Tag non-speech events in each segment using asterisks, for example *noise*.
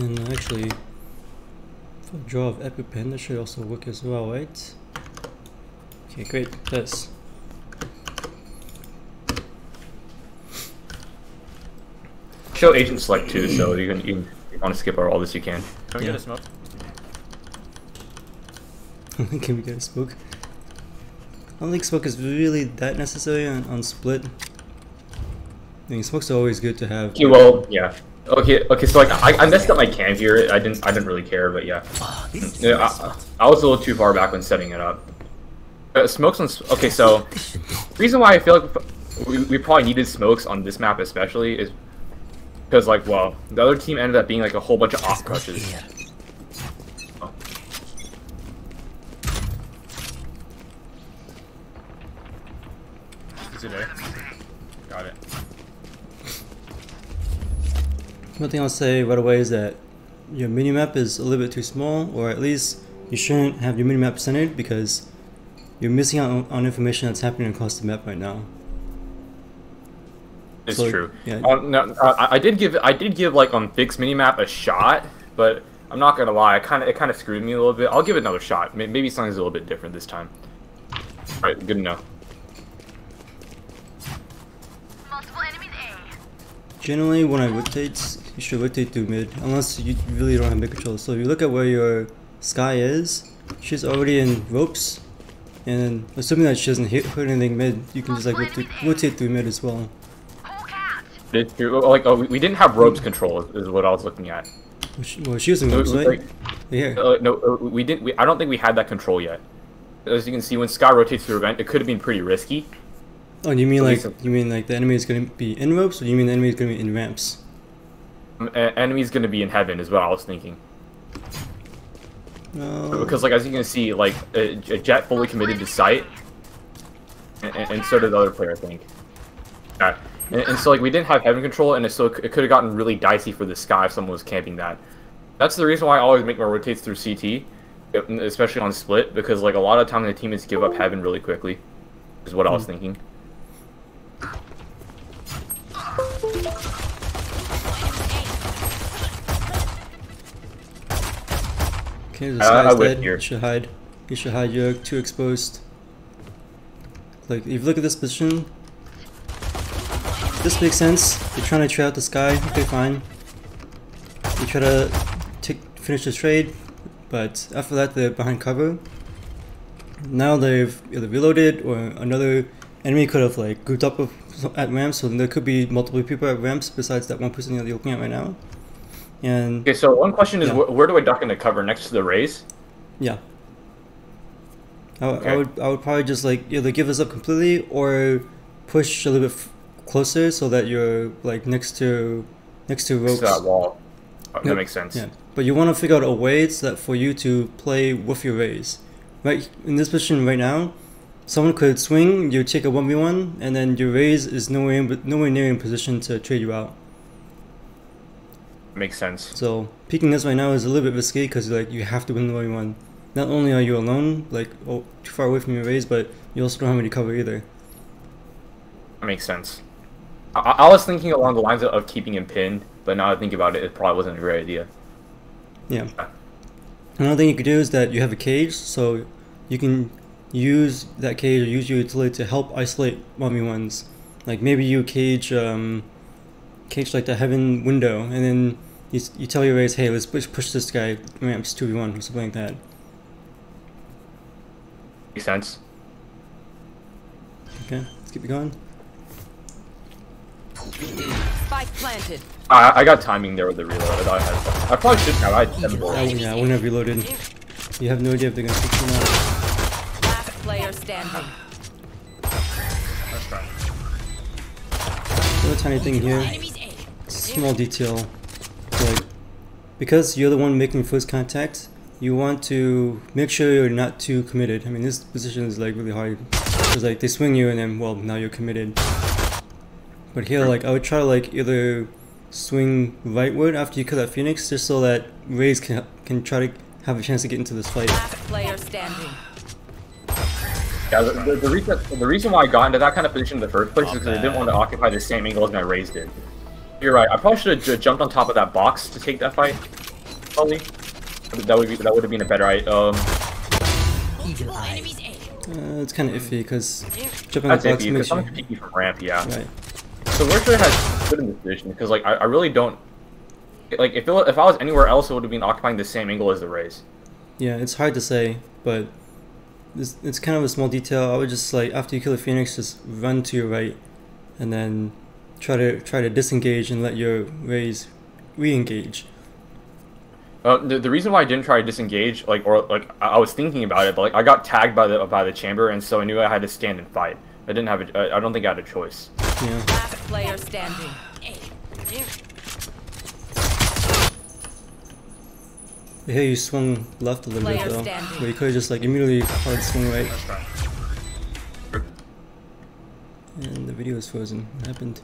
And actually, for draw of Epic Pen, that should also work as well, right? Okay, great, this. Show agent select too, so you can, you, can, want to skip over all this you can. Can we Yeah. get a smoke? *laughs* Can we get a smoke? I don't think smoke is really that necessary on, on split. I mean, smokes are always good to have. Okay, well, yeah. Okay, okay. So like, I, I messed up my cam here. I didn't, I didn't really care, but yeah. Yeah, I, I was a little too far back when setting it up. Uh, smokes on. Okay, so reason why I feel like we, we probably needed smokes on this map especially is because like, well, the other team ended up being like a whole bunch of off crutches. Oh. Is it A? Got it. One thing I'll say right away is that your minimap is a little bit too small, or at least you shouldn't have your minimap centered because you're missing out on, on information that's happening across the map right now. It's So, true. yeah. Um, no, uh, I I did give I did give like on fixed minimap a shot, but I'm not gonna lie, I kind of it kind of screwed me a little bit. I'll give it another shot. Maybe something's a little bit different this time. All right, good to know. Multiple enemies A. Generally, when I rotate, you should rotate through mid, unless you really don't have mid control. So if you look at where your Skye is, she's already in ropes, and assuming that she doesn't hit hurt anything mid, you can just like rotate, rotate through mid as well. It's true. Like oh, we- didn't have ropes control is what I was looking at. Well, she, was in ropes, right? like- Here. Uh, no, uh, we didn't. We, I don't think we had that control yet. As you can see, when Skye rotates through event, it could have been pretty risky. Oh, you mean like you mean like the enemy is gonna be in ropes, or do you mean the enemy is gonna be in ramps? Enemy's gonna be in heaven, is what I was thinking. No. Because like as you can see, like a, a Jett fully committed to site, and, and, so did the other player, I think. And, and so like we didn't have heaven control, and it, so it could have gotten really dicey for the Skye if someone was camping that. That's the reason why I always make my rotates through CT, especially on split, because like a lot of time the teammates give up heaven really quickly. Is what I was hmm. thinking. Okay, I- I dead. here. You should hide. You should hide. You're too exposed. Like, if you look at this position, this makes sense. You're trying to trade out this guy. Okay, fine. You try to take, finish the trade, but after that they're behind cover. Now they've either reloaded or another enemy could have like grouped up at ramps, so there could be multiple people at ramps besides that one person that you're looking at right now. And Okay, so one question is Yeah. wh- where do I duck into cover next to the Raze? Yeah. I, w- I Okay. would I would probably just like either give this up completely or push a little bit f- closer so that you're like next to next to Next ropes. to that wall. Uh, Yep. That makes sense. Yeah, but you want to figure out a way so that for you to play with your Raze. Right in this position right now, someone could swing. You take a one v one, and then your Raze is nowhere in, nowhere near in position to trade you out. Makes sense. So peeking this right now is a little bit risky because like you have to win the one v one. Not only are you alone, like oh, too far away from your Raze, but you also don't have any cover either. That makes sense. I, I was thinking along the lines of, of keeping him pinned, but now I think about it, it probably wasn't a great idea. Yeah. Another thing you could do is that you have a cage, so you can use that cage or use your utility to help isolate one v ones. Like maybe you cage um, cage like the heaven window, and then you, you tell your Raze, hey, let's push, push this guy ramps two v one or something like that. Makes sense. Okay, let's keep it going. Spike planted. I, I got timing there with the reload. I, I, had, I probably should have. I had seven I, bullets. Oh, yeah, I wouldn't have reloaded. You have no idea if they're gonna fix you or not. Last player standing. Let's try. Tiny thing here. Small detail. Like, because you're the one making first contact, you want to make sure you're not too committed. I mean, this position is like really hard. It's like they swing you and then, well, now you're committed. But here, like, I would try to like either swing rightward after you kill that phoenix, just so that Raze can can try to have a chance to get into this fight. Last player standing. Yeah, the, the, the, reason, the reason why I got into that kind of position in the first place is because I didn't want to occupy the same angle as my raised did. You're right. I probably should have jumped on top of that box to take that fight. probably. That would be that would have been a better idea. Um, Eagle eye. Enemies A. Uh, it's kind of iffy because jumping on that's the box iffy because makes someone you could peek you from ramp. Yeah. right. So where should I have put in this position? Because like I, I really don't. Like if it, if I was anywhere else, it would have been occupying the same angle as the Raze. Yeah, it's hard to say, but it's, it's kind of a small detail. I would just like after you kill the phoenix, just run to your right, and then try to try to disengage and let your Raze re-engage. Uh, the, the reason why I didn't try to disengage, like, or like, I I was thinking about it, but like, I got tagged by the by the chamber, and so I knew I had to stand and fight. I didn't have a, I I don't think I had a choice. Yeah. Last player standing. A. I hear you swung left a little Player bit though, standing. but you could have just like immediately hard swung right, and the video is frozen. What happened?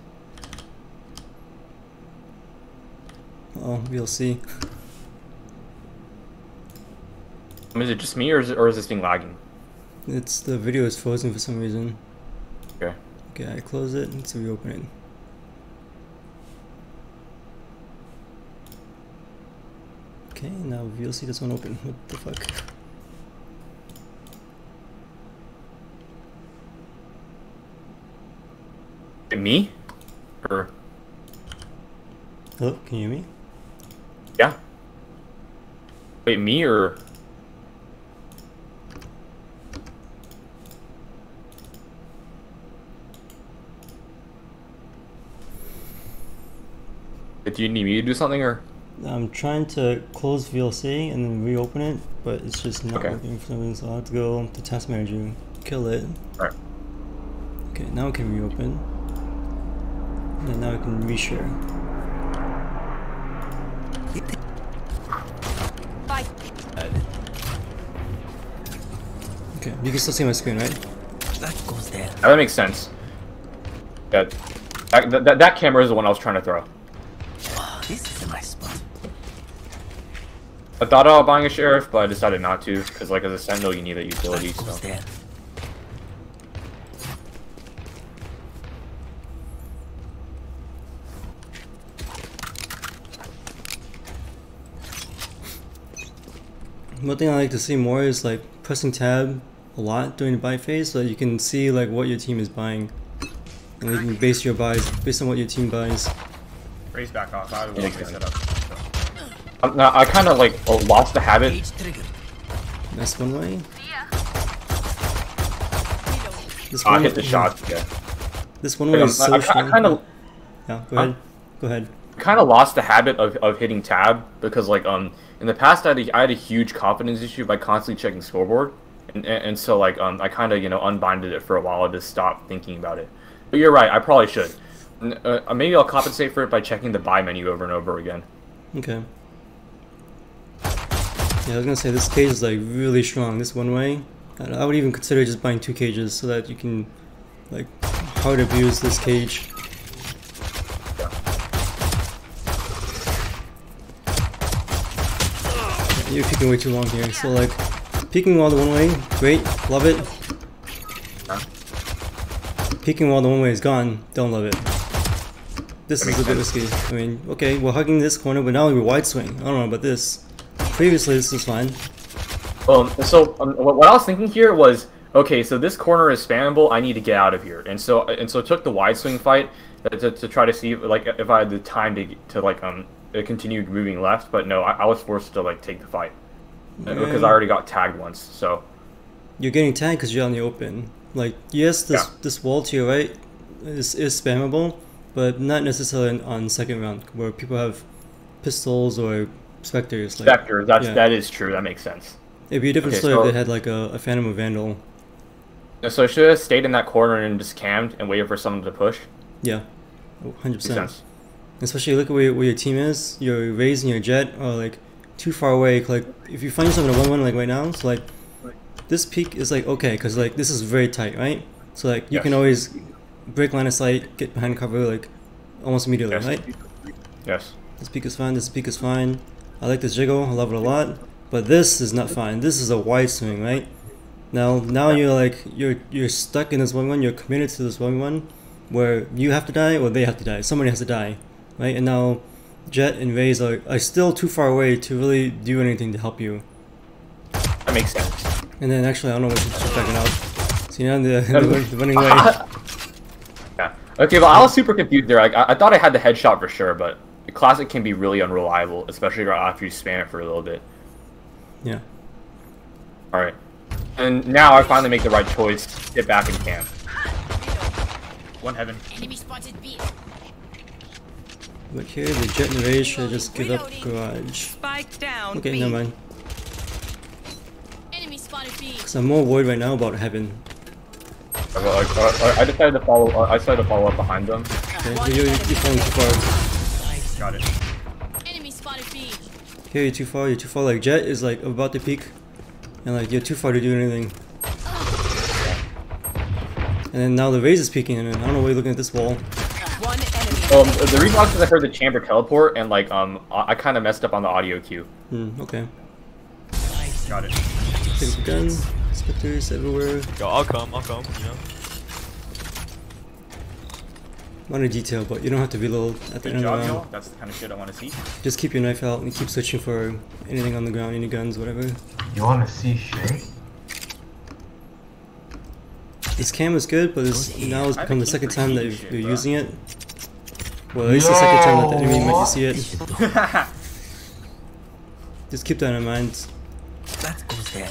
Oh, we'll see. Is it just me, or is it, or is this thing lagging? It's the video is frozen for some reason. Okay. Okay, I close it. Let's reopen it. Okay, now we'll see this one open. What the fuck? Me? Or Hello, can you hear me? Yeah? Wait, me or? Do you need me to do something or? I'm trying to close VLC and then reopen it, but it's just not Okay. working for some reason. So I'll have to go to Task Manager, kill it. Alright. Okay, now it can reopen. And then now I can reshare. You can still see my screen, right? That goes there. Yeah, that makes sense. Yeah, that, that, that camera is the one I was trying to throw. Oh, this is a nice spot. I thought about buying a sheriff, but I decided not to because, like, as a sentinel, you need that utility. That goes So there. One thing I like to see more is like pressing tab a lot during the buy phase so that you can see like what your team is buying. And you can base your buys based on what your team buys. Raise back off. I will Yeah, set up. I'm, now, I kind of like uh, lost the habit. Page. That's one way. This I one hit the shot. Yeah, This one Like, way I'm- is so I, I strong. kind of Yeah, go Huh? ahead. Go ahead. kind of lost the habit of, of hitting tab because like um in the past I had a, I had a huge confidence issue by constantly checking scoreboard and, and, and so like um I kind of you know unbinded it for a while to stop thinking about it but you're right I probably should uh, maybe I'll compensate for it by checking the buy menu over and over again Okay. Yeah, I was gonna say this cage is like really strong. This one way, I would even consider just buying two cages so that you can like hard abuse this cage. You're peeking way too long here. So like, peeking while the one way, great, love it. Peeking while the one way is gone, don't love it. This That is a bit risky. I mean, okay, we're hugging this corner, but now we're wide swing. I don't know about this. Previously, this was fine. Um, so um, what, I was thinking here was, okay, so this corner is spammable. I need to get out of here, and so and so it took the wide swing fight uh, to, to try to see like if I had the time to to like um continue moving left. But no, I, I was forced to like take the fight because I already got tagged once. So You're getting tagged because you're on the open. Like, yes, this Yeah. this wall to your right is, is spammable, but not necessarily on, on second round where people have pistols or specters. Like, Spectre, that's yeah. that is true. That makes sense. It'd be a different Okay, story so- if they had like a, a Phantom or Vandal. So I should have stayed in that corner and just cammed and waited for someone to push. Yeah, oh, 100%. Especially look at where, where your team is. You're raising your Jett or like too far away. Like if you find yourself in a one-one like right now, so like this peak is like okay because like this is very tight, right? So like you can always break line of sight, get behind cover like almost immediately, Yes. right? Yes. This peak is fine. This peak is fine. I like this jiggle. I love it a lot. But this is not fine. This is a wide swing, right? Now, now you're like you're you're stuck in this one one. You're committed to this one one, where you have to die or they have to die. Somebody has to die, right? And now Jett and Raze are, are still too far away to really do anything to help you. That makes sense. And then actually, I don't know what she's backing out. See now the, the, the running away. *laughs* Yeah. Okay, but I was super confused there. Like, I, I thought I had the headshot for sure, but the classic can be really unreliable, especially right after you spam it for a little bit. Yeah. All right. And now I finally make the right choice. Get back in camp. *laughs* One heaven. Enemy spotted B. But here, the Jett and Raze should just give up garage. Spike down. Okay, B. never mind. Enemy spotted B. Because I'm more worried right now about heaven. I, I- I decided to follow. I decided to follow up behind them. Okay, but you're, you're falling too far. Got it. Enemy spotted B. Okay, you're too far, you're too far. Like, Jett is like about to peak. And like, you're too far to do anything. Oh. And then now the Raze is peeking, and I don't know why you're looking at this wall. One enemy. Um, the reason was because I heard the chamber teleport, and like, um, I, I kind of messed up on the audio cue. Hmm, okay. Got it. Take the gun. Specters everywhere. Yo, I'll come, I'll come, you know. Minor detail, but you don't have to reload at the Good end job, of the yo. round. That's the kind of shit I want to see. Just keep your knife out and keep searching for anything on the ground, any guns, whatever. You wanna see shit? This cam is good, but it's, now it's become the second time that you're, shit, you're using it. Well, at least the second time that the enemy might Yo, see it. Just keep that in mind. That goes there.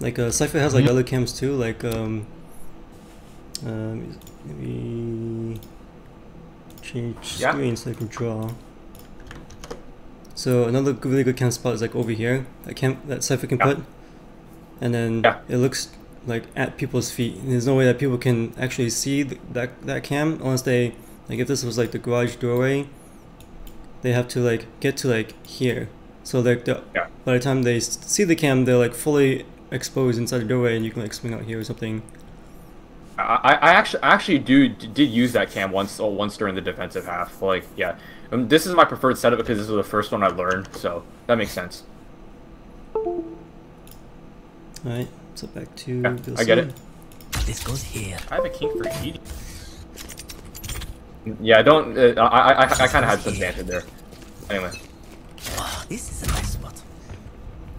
Like uh, Cypher has like other cams too, like um, um maybe change Yeah. screen so I can draw. So another really good cam spot is like over here. That cam that Cypher can Yeah. put, and then Yeah. it looks like at people's feet. And there's no way that people can actually see th- that that cam unless they like if this was like the garage doorway. They have to like get to like here. So like the Yeah. by the time they see the cam, they're like fully exposed inside the doorway, and you can like swing out here or something. I, I actually I actually do did use that cam once oh, once during the defensive half. Like, yeah, um, this is my preferred setup because this was the first one I learned, so that makes sense. All right, so back to Yeah, Bill I get it. This goes here. I have a kink for eating. Yeah, I don't. Uh, I I, I kind of had some banter there. Anyway, Oh, this is a nice spot.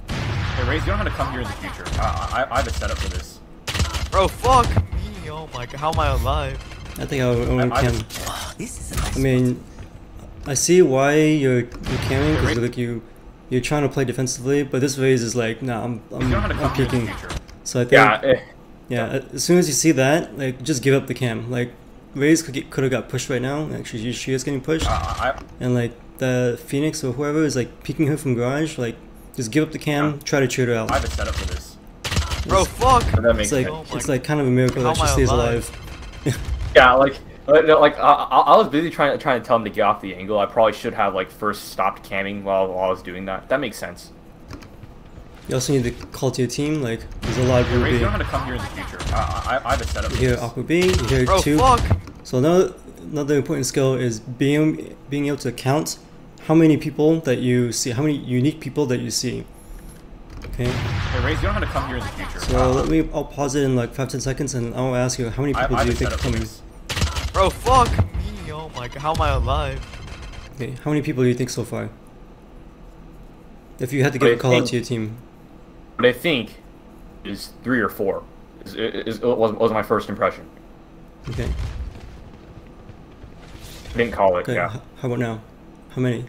Hey, Raze, you don't have to come here in the future. I, I, I have a setup for this. Bro, fuck me, oh my god, how am I alive? I think I would own I- I cam. Oh, this is a nice I mean, I see why you're you're camming because Right. like you you're trying to play defensively, but this Raze is like nah, I'm You I'm, don't have to I'm come here peeking. Future. So I think yeah, yeah, eh, as soon as you see that, like just give up the cam. Like Raze could get, could have got pushed right now. Actually, she- she is getting pushed, Uh, I, and like the Phoenix or whoever is like peeking her from garage. Like just give up the cam, Yeah. try to cheer her out. I have a setup for this. Bro, fuck! that makes It's like. Oh it's like kind of a miracle How that she stays alive? alive. *laughs* Yeah, like, no, like I, I I was busy trying trying to tell him to get off the angle. I probably should have like first stopped camming while, while I was doing that. That makes sense. You also need to call to your team. Like there's a lot of Hey, group Raze, you B. don't have to come here in the future. I, I, I have a setup You for hear this. Aqua B. You hear Bro, two. fuck! So another another important skill is being being able to count how many people that you see, how many unique people that you see. Okay, Hey, Raze, you don't have to come here in the future. so Uh, let me. I'll pause it in like five ten seconds, and I'll ask you how many people I do have you think are coming? Bro, fuck me, oh my god, how am I alive? Okay, how many people do you think so far? If you had to I give a call out to your team, What I think is three or four. Is, is, was, was my first impression. okay, I didn't call it. okay. Yeah. How about now? How many?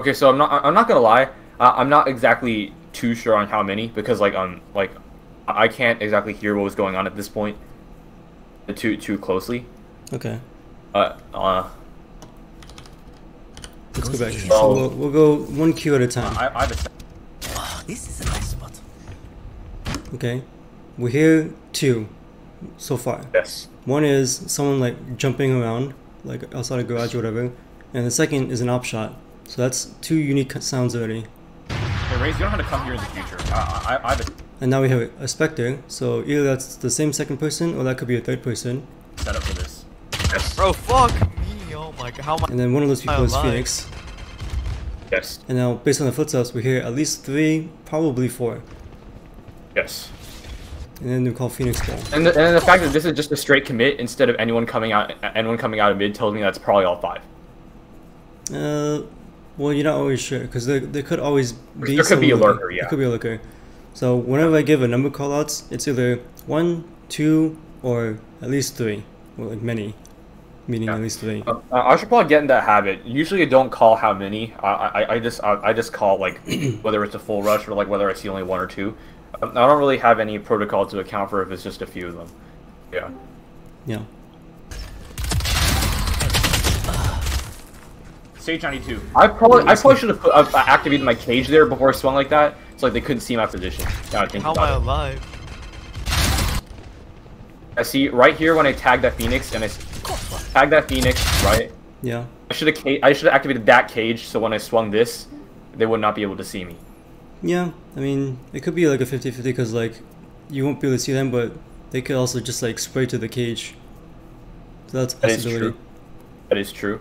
Okay, so I'm not. I'm not gonna lie. Uh, I'm not exactly too sure on how many because like um like I can't exactly hear what was going on at this point. Too too closely. Okay, Uh, uh let's go back. So Well- we'll, we'll go one cue at a time. I, I have a. Oh, this is a nice spot. Okay, we're here two so far. yes. One is someone like jumping around, like outside a garage or whatever, and the second is an op shot. So that's two unique sounds already. Hey, Raze, you don't have to come here in the future. Uh, I, I have a And now we have a specter, so either that's the same second person or that could be a third person. Set up for this. Yes. Bro, fuck me, my god, how am And then one of those people is? Phoenix. Yes. And now, based on the footsteps, we hear at least three, probably four. Yes. and then they call Phoenix Ball. And the, and then the fact that this is just a straight commit instead of anyone coming out anyone coming out of mid tells me that's probably all five. Uh, well, you're not always sure because there, there could always be. There could be a someone- lurker, yeah. There could be a lurker. So whenever I give a number callouts, it's either one, two, or at least three. Well, like many, meaning Yeah. at least three. Uh, I should probably get in that habit. Usually, I don't call how many. I I, I just I, I just call like *clears throat* whether it's a full rush or like whether I see only one or two. Um, I don't really have any protocol to account for if it's just a few of them. Yeah. Yeah. Sage 92. I probably I probably should have put, uh, activated my cage there before I swung like that, so like they couldn't see my position. Now I think How am I about it. alive? I see right here when I tag that phoenix and I s- tag that phoenix right. Yeah. I should have I should have activated that cage so when I swung this, they would not be able to see me. Yeah. I mean, it could be like a 50-50 because like you won't be able to see them, but they could also just like spray to the cage. So that's a That is possibility. true. That is true.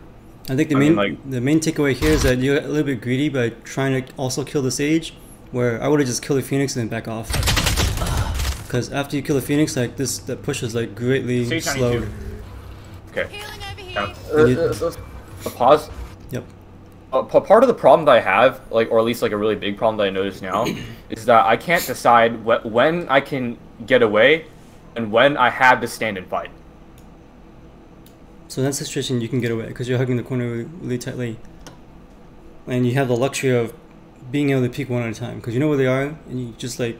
I think the I main mean, like- the main takeaway here is that you're a little bit greedy by trying to also kill the sage, where I would have just killed the phoenix and then back off. Because after you kill the phoenix, like this, that push is like greatly Sage 92. slowed. Okay. Over here. Yeah. Uh, You- uh, a pause. Yep. Uh, part of the problem that I have, like, or at least like a really big problem that I notice now, *clears throat* is that I can't decide wh- when I can get away, and when I have to stand and fight. So in that situation, you can get away because you're hugging the corner really, really tightly, and you have the luxury of being able to peek one at a time because you know where they are, and you just like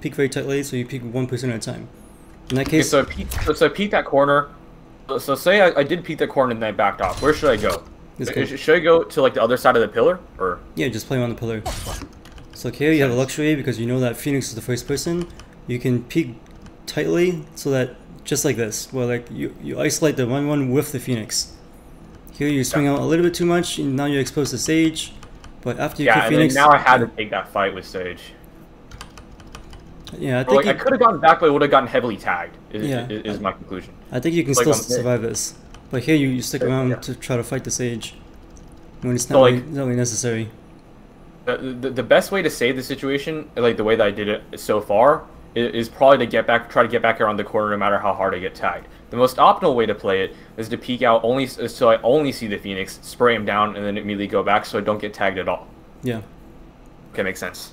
peek very tightly, so you peek one person at a time. In that Okay, case, so I peek, so, so I peek that corner. So, say I, I did peek that corner and then I backed off. Where should I go? Let's Uh. Should I go to like the other side of the pillar, or Yeah, just play on the pillar. So here you have the luxury because you know that Phoenix is the first person. You can peek tightly so that just like this, where like you, you isolate the one one with the Phoenix. Here you swing out a little bit too much, and now you're exposed to Sage. But after you yeah? kill Phoenix, now I had to take that fight with Sage. Yeah, I think like I could have gotten back, but I would have gotten heavily tagged. Is, Yeah. is, my conclusion. I think you can like still on- survive this. But here you, you stick around Yeah. to try to fight the Sage when it's So, not, like- really, not really necessary. The, the, the best way to save the situation, like the way that I did it so far, is, is probably to get back, try to get back around the corner no matter how hard I get tagged. The most optimal way to play it is to peek out only so I only see the Phoenix, spray him down, and then immediately go back so I don't get tagged at all. Yeah. Okay, makes sense.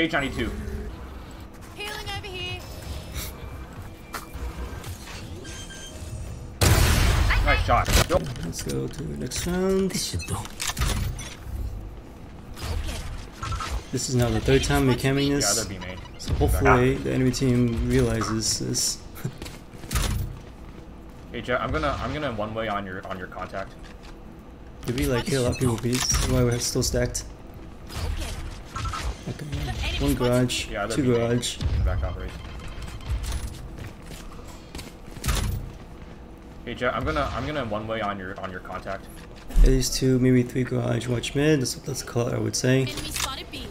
Sage 92. Healing over here. Nice shot. Let's go to the next round. This should do. This is now the third time we're camming this. they're B main. So hopefully the enemy team realizes this. *laughs* Hey, Jett, I'm gonna I'm gonna one way on your on your contact. Did we like kill a lot of people beats? That's why we're still stacked. Okay, one garage, Yeah, two B garage. Back off Raze. Hey, Jett, I'm gonna I'm gonna one way on your on your contact. At least two, maybe three garage. Watch mid. That's, that's the color I would say. Enemy spotted B.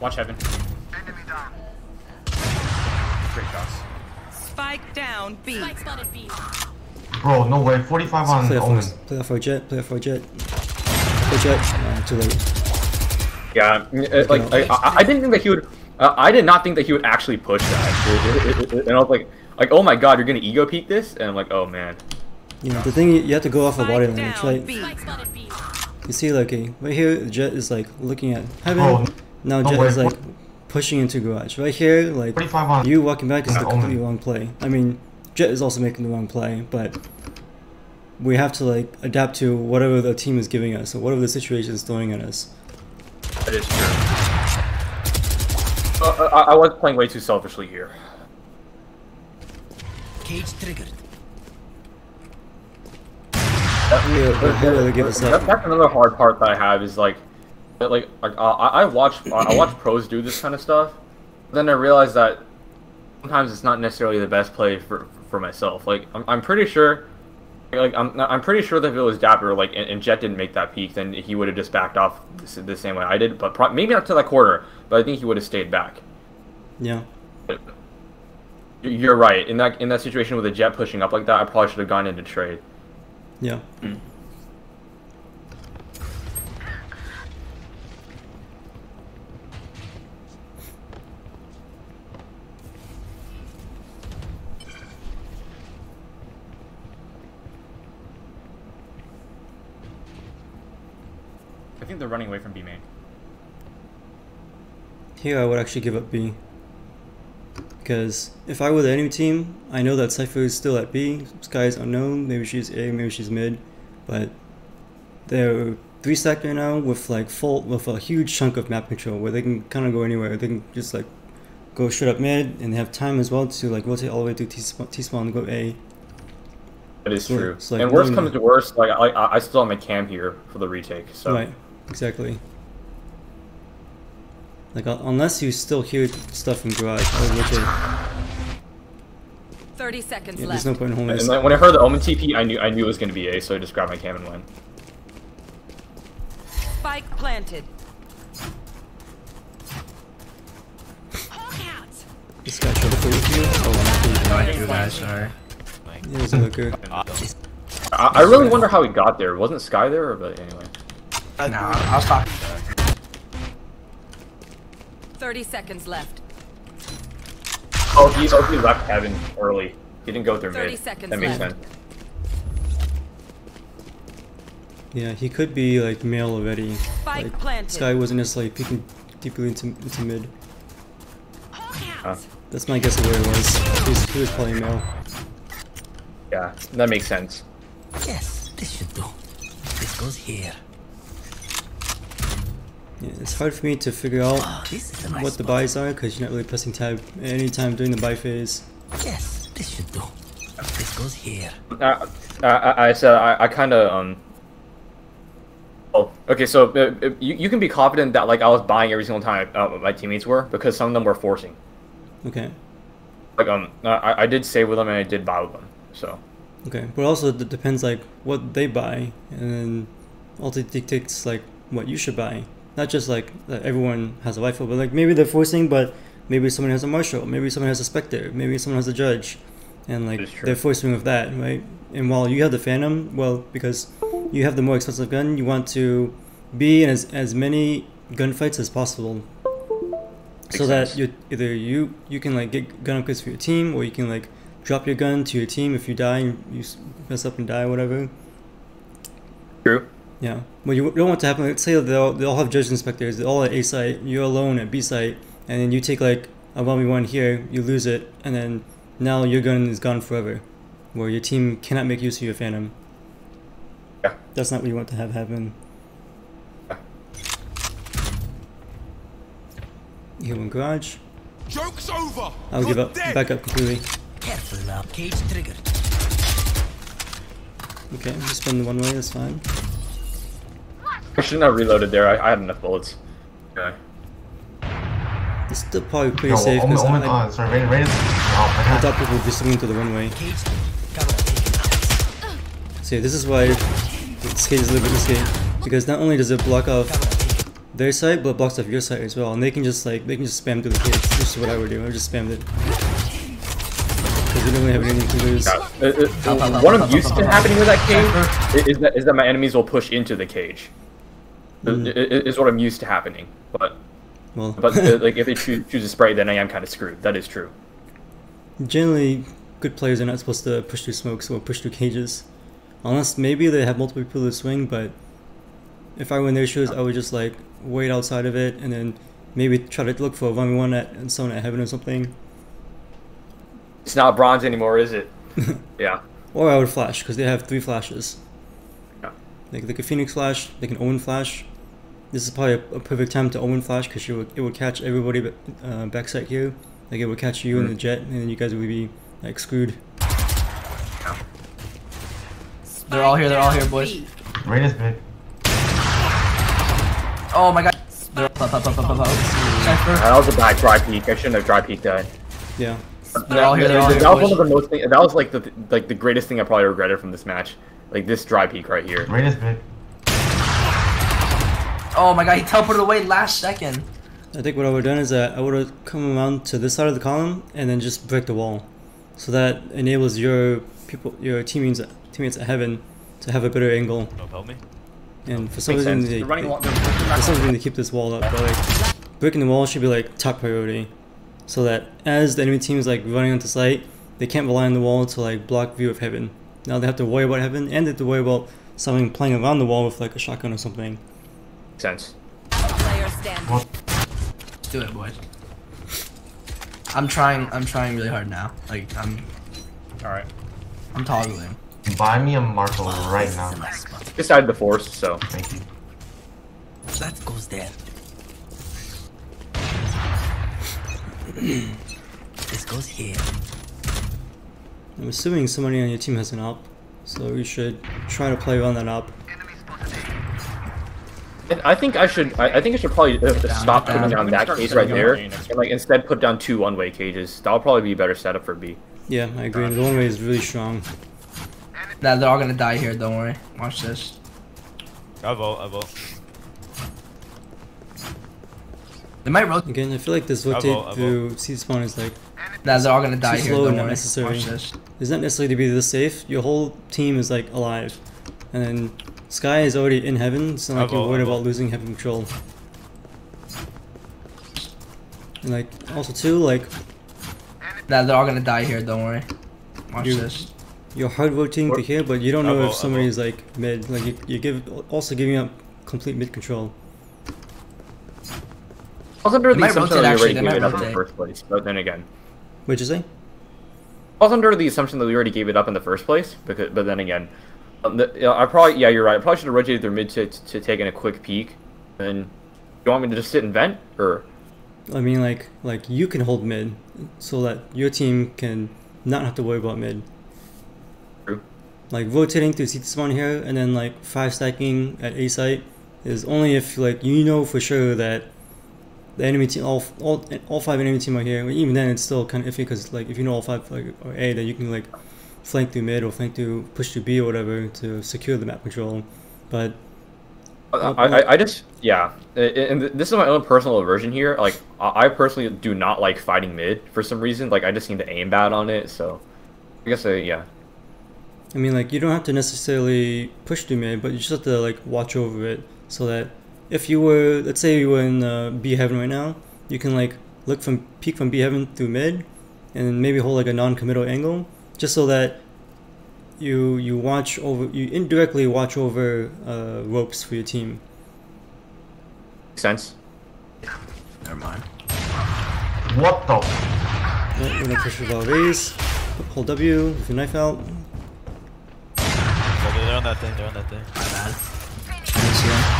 Watch heaven. Great shots. Spike down B. Spike spotted B. Bro, no way. 45 on Play off Omen. for, play off for Jett. Play off for Jett. Play Jett. Nah, too late. Yeah, uh, like I, I, I didn't think that he would. Uh, I did not think that he would actually push that. It- it- it- and I was like, like, oh my god, you're gonna ego peek this, and I'm like, oh man. You know, the thing you have to go off of body Spike language, down right? B. Spike spotted B. You see, like, okay, right here, Jett is like looking at heaven. Bro, now Jett way. is like pushing into garage. Right here, like you walking back is the completely wrong play. I mean, Jett is also making the wrong play, but we have to like adapt to whatever the team is giving us or whatever the situation is throwing at us. That is true. Uh, I, I was playing way too selfishly here. Cage triggered. Here, here, here they give us That, that. that's another hard part that I have is like, like, like uh, I, I watch I watch pros do this kind of stuff. Then I realize that sometimes it's not necessarily the best play for for myself. Like I'm, I'm pretty sure, like I'm I'm pretty sure that if it was dapr like and, and Jett didn't make that peak, then he would have just backed off the, the same way I did. But pro- maybe not to that quarter, but I think he would have stayed back. Yeah. You're right. In that in that situation with a Jett pushing up like that, I probably should have gone into trade. Yeah. Hmm. Think they're running away from B main. Here I would actually give up B. Because if I were the enemy team, I know that Cypher is still at B. Skye is unknown. Maybe she's A, maybe she's mid. But they're three stacked right now with like full with a huge chunk of map control where they can kind of go anywhere. They can just like go straight up mid and they have time as well to like rotate all the way through T spawn, T and go A. That is So- true. like, and worst comes to worst, like I, I I still have my cam here for the retake. So Right, exactly. Like uh, unless you still hear stuff from garage, I would rotate. 30 seconds Yeah, left. there's no point in holding this. when I heard the Omen TP, I knew I knew it was gonna be A, so I just grabbed my cam and went. Spike planted. Hawk out. This guy tried to play with you. Oh, No, I do guys, sorry. yeah, there's a looker. I, I really wonder how he got there. Wasn't Skye there? But anyway. Nah, I was talking. 30 seconds left. Oh, he's oh, he left heaven early. He didn't go through 30 mid. seconds that makes left. sense. Yeah, he could be like mail already. Spike Like, planted. Skye wasn't necessarily peeking deeply into, into mid. Huh. That's my guess of where he was. He was, he was probably mail. Yeah, that makes sense. Yes, this should do. This goes here. Yeah, it's hard for me to figure out Oh, this is a nice what the spot. buys are because you're not really pressing tab any time during the buy phase. Yes, this should do. This goes here. Uh, I, I, I said I, I kind of um. Oh, okay. So uh, uh, you, you can be confident that like I was buying every single time uh, my teammates were because some of them were forcing. Okay. Like um, I, I did save with them and I did buy with them. So Okay, but also it depends like what they buy, and then also dictates like what you should buy. Not just like that everyone has a rifle, but like maybe they're forcing, but maybe someone has a marshal, maybe someone has a specter, maybe someone has a judge, and like That is true. they're forcing with that, right? And while you have the phantom, well, because you have the more expensive gun, you want to be in as as many gunfights as possible, so that you either you you can like get gun upgrades for your team, or you can like drop your gun to your team if you die, and you mess up and die, whatever. true. Yeah. What you don't want to happen, let's say they all, they all have judge inspectors, they're all at A site, you're alone at B site, and then you take like a 1v1 here, you lose it, and then now your gun is gone forever, where your team cannot make use of your phantom. Yeah. That's not what you want to have happen. Yeah. Here one garage. Joke's over. I'll You're give up, dead. back up completely. Careful now. Cage triggered. Okay, just spin the one way, that's fine. I shouldn't have reloaded there. I, I had enough bullets. Okay. It's still probably pretty Yo, safe, Omen, because Omen, I, uh, sorry, Raiden, Raiden. Oh, I my thought people would be swinging to the runway. Cage camera taken out. So this is why this cage is a little bit risky because not only does it block off their side, but it blocks off your side as well, and they can just like they can just spam through the cage. This is what I would do. I would just spam it because we don't really have anything to lose. What I'm used to happening with that cage is that is that my enemies will push into the cage. Mm. Is what I'm used to happening. But Well, but uh, *laughs* like if they choose, choose to spray, then I am kind of screwed. That is true. generally, good players are not supposed to push through smokes or push through cages, unless maybe they have multiple people to swing. But if I were in their shoes, I would just like wait outside of it and then maybe try to look for a one one at someone at heaven or something. It's not bronze anymore, is it? *laughs* yeah. Or I would flash because they have three flashes. Yeah. Like they can Phoenix flash, they can Omen flash. This is probably a, a perfect time to Omen flash because it would, it would catch everybody ba- uh, backside here. Like it would catch you and the Jett, and then you guys would be like screwed. They're all here, they're all here, boys. B. Raiden's mid. Oh my god. They're up, up, up, up, up, up, up. That was a bad dry peek. I shouldn't have dry peeked that. Yeah. They're all here, they're all that here, was one of the most. Thing, that was like the like the greatest thing I probably regretted from this match. Like this dry peek right here. Raiden's mid. Oh my god, he teleported away last second. I think what I would have done is that I would have come around to this side of the column and then just break the wall, so that enables your people, your teammates, teammates at heaven, to have a better angle. Help me. And for some reason, sense. they, They're they- along- They're pushing back for some reason they keep this wall up. But like breaking the wall should be like top priority, so that as the enemy team is like running onto site, they can't rely on the wall to like block view of heaven. Now they have to worry about heaven, and they have to worry about someone playing around the wall with like a shotgun or something. Sense. Player. Let's do it, boys. I'm trying. I'm trying really hard now. Like I'm. Alright. I'm toggling. Buy me a Marco right This now. is my spot. The force, so. Thank you. That goes there. *clears throat* this goes here. I'm assuming somebody on your team has an op, so you should try to play on that op. I- I think I should. I, I think I should probably uh, stop down. putting down that start cage right there, and like instead put down two one-way cages. That'll probably be a better setup for B. Yeah, I agree. The one way is really strong. Nah, they're all gonna die here. Don't worry. Watch this. I vote, I vote. They might rotate. Again, I feel like this I rotate will, I will. through seed spawn is like Nah, they're all gonna die Too here. slow Don't and not worry. necessary. Watch this. it's not necessarily to be this safe. Your whole team is like alive, and then Skye is already in heaven. It's not like I you're will, worried about losing heaven control. And like also too, like Nah, they're all gonna die here. Don't worry. Watch You- this. you're hard rotating to here, but you don't I know if I somebody is like mid. Like you, you give also giving up complete mid control. Also, was under the assumption that we already gave it up in the first place, but then again, What'd you say? Also, under the assumption that we already gave it up in the first place. Because, but then again, um, the, yeah, I probably yeah you're right. I probably should have rotated through mid to to take in a quick peek. And you want me to just sit and vent, or I mean, like like you can hold mid, so that your team can not have to worry about mid. True. Like rotating through CT spawn here, and then like five stacking at A site is only if like you know for sure that the enemy team, all all all five enemy team are here. Even then, it's still kind of iffy because like if you know all five like are A, then you can like flank through mid or flank through push through B or whatever to secure the map control. But I, I, I just yeah, and this is my own personal aversion here. Like I I personally do not like fighting mid for some reason. Like I just seem to aim bad on it. So I guess uh, yeah. I mean, like you don't have to necessarily push through mid, but you just have to like watch over it so that if you were, let's say you were in uh, B heaven right now, you can like look from peek from B heaven through mid, and maybe hold like a non-committal angle, just so that you you watch over, you indirectly watch over uh, ropes for your team. Makes Sense. Yeah. Never mind. What the? Yeah, we're gonna push with our Raze, hold W with your knife out. So they're on that thing, they're on that thing. My bad.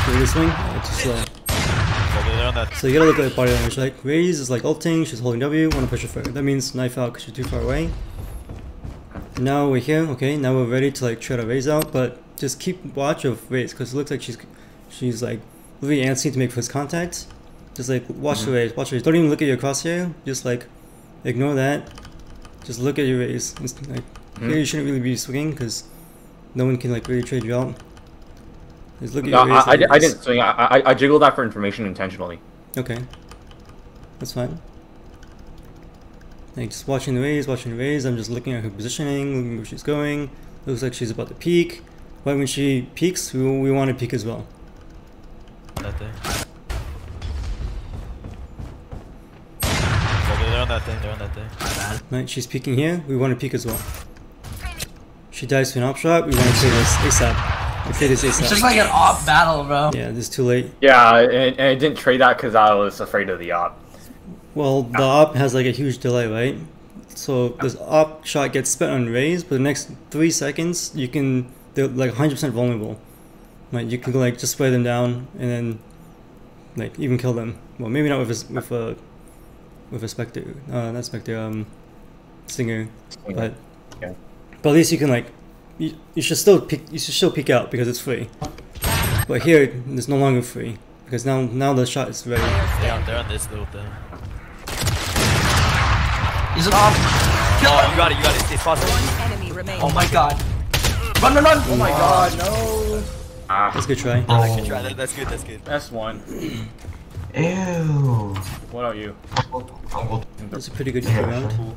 Through this wing, oh, too slow. So they're on that So you gotta look at the body language. Like Raze is like ulting, she's holding W, wanna push her further. That means knife out because you're too far away. Now we're here, okay, now we're ready to like try to raise out, but just keep watch of Raze because it looks like she's she's like really antsy to make first contact. Just like watch mm-hmm. the Raze, watch the Raze. Don't even look at your crosshair, just like ignore that. Just look at your Raze. It's like mm-hmm. here you shouldn't really be swinging because no one can like really trade you out. Just look at No, your Raze. I, I, I didn't swing. I, I I jiggled that for information intentionally. Okay. That's fine. Like just watching the Raze, watching the Raze, I'm just looking at her positioning, looking where she's going. Looks like she's about to peak. Right when she peaks, we, we want to peak as well. that thing. So they're on that thing, they're on that thing. My bad. Right, she's peeking here, we want to peak as well. She dies to an op shot, we want to trade this ASAP. We trade this It's just like an op battle, bro. Yeah, this is too late. Yeah, and, and I didn't trade that because I was afraid of the op. Well, the op has like a huge delay, right? So this op shot gets spent on Raze, but the next three seconds you can they're like 100% vulnerable. Like you can like just spray them down and then like even kill them. Well, maybe not with a s- with a with a specter, uh, not specter, um, stinger, but Yeah. but at least you can like you, you should still peek you should still peek out because it's free. But here it's no longer free because now now the shot is ready. They're on, they're on this little thing. He's an off. Kill Oh, him. you got it, you got it. Stay spot. One enemy remaining. Oh my god. Run, run, run. Oh my god. No. Ah. That's a good try. I can try that. That's good, that's good. That's one. *clears throat* Ew. What about you? That's a pretty good round.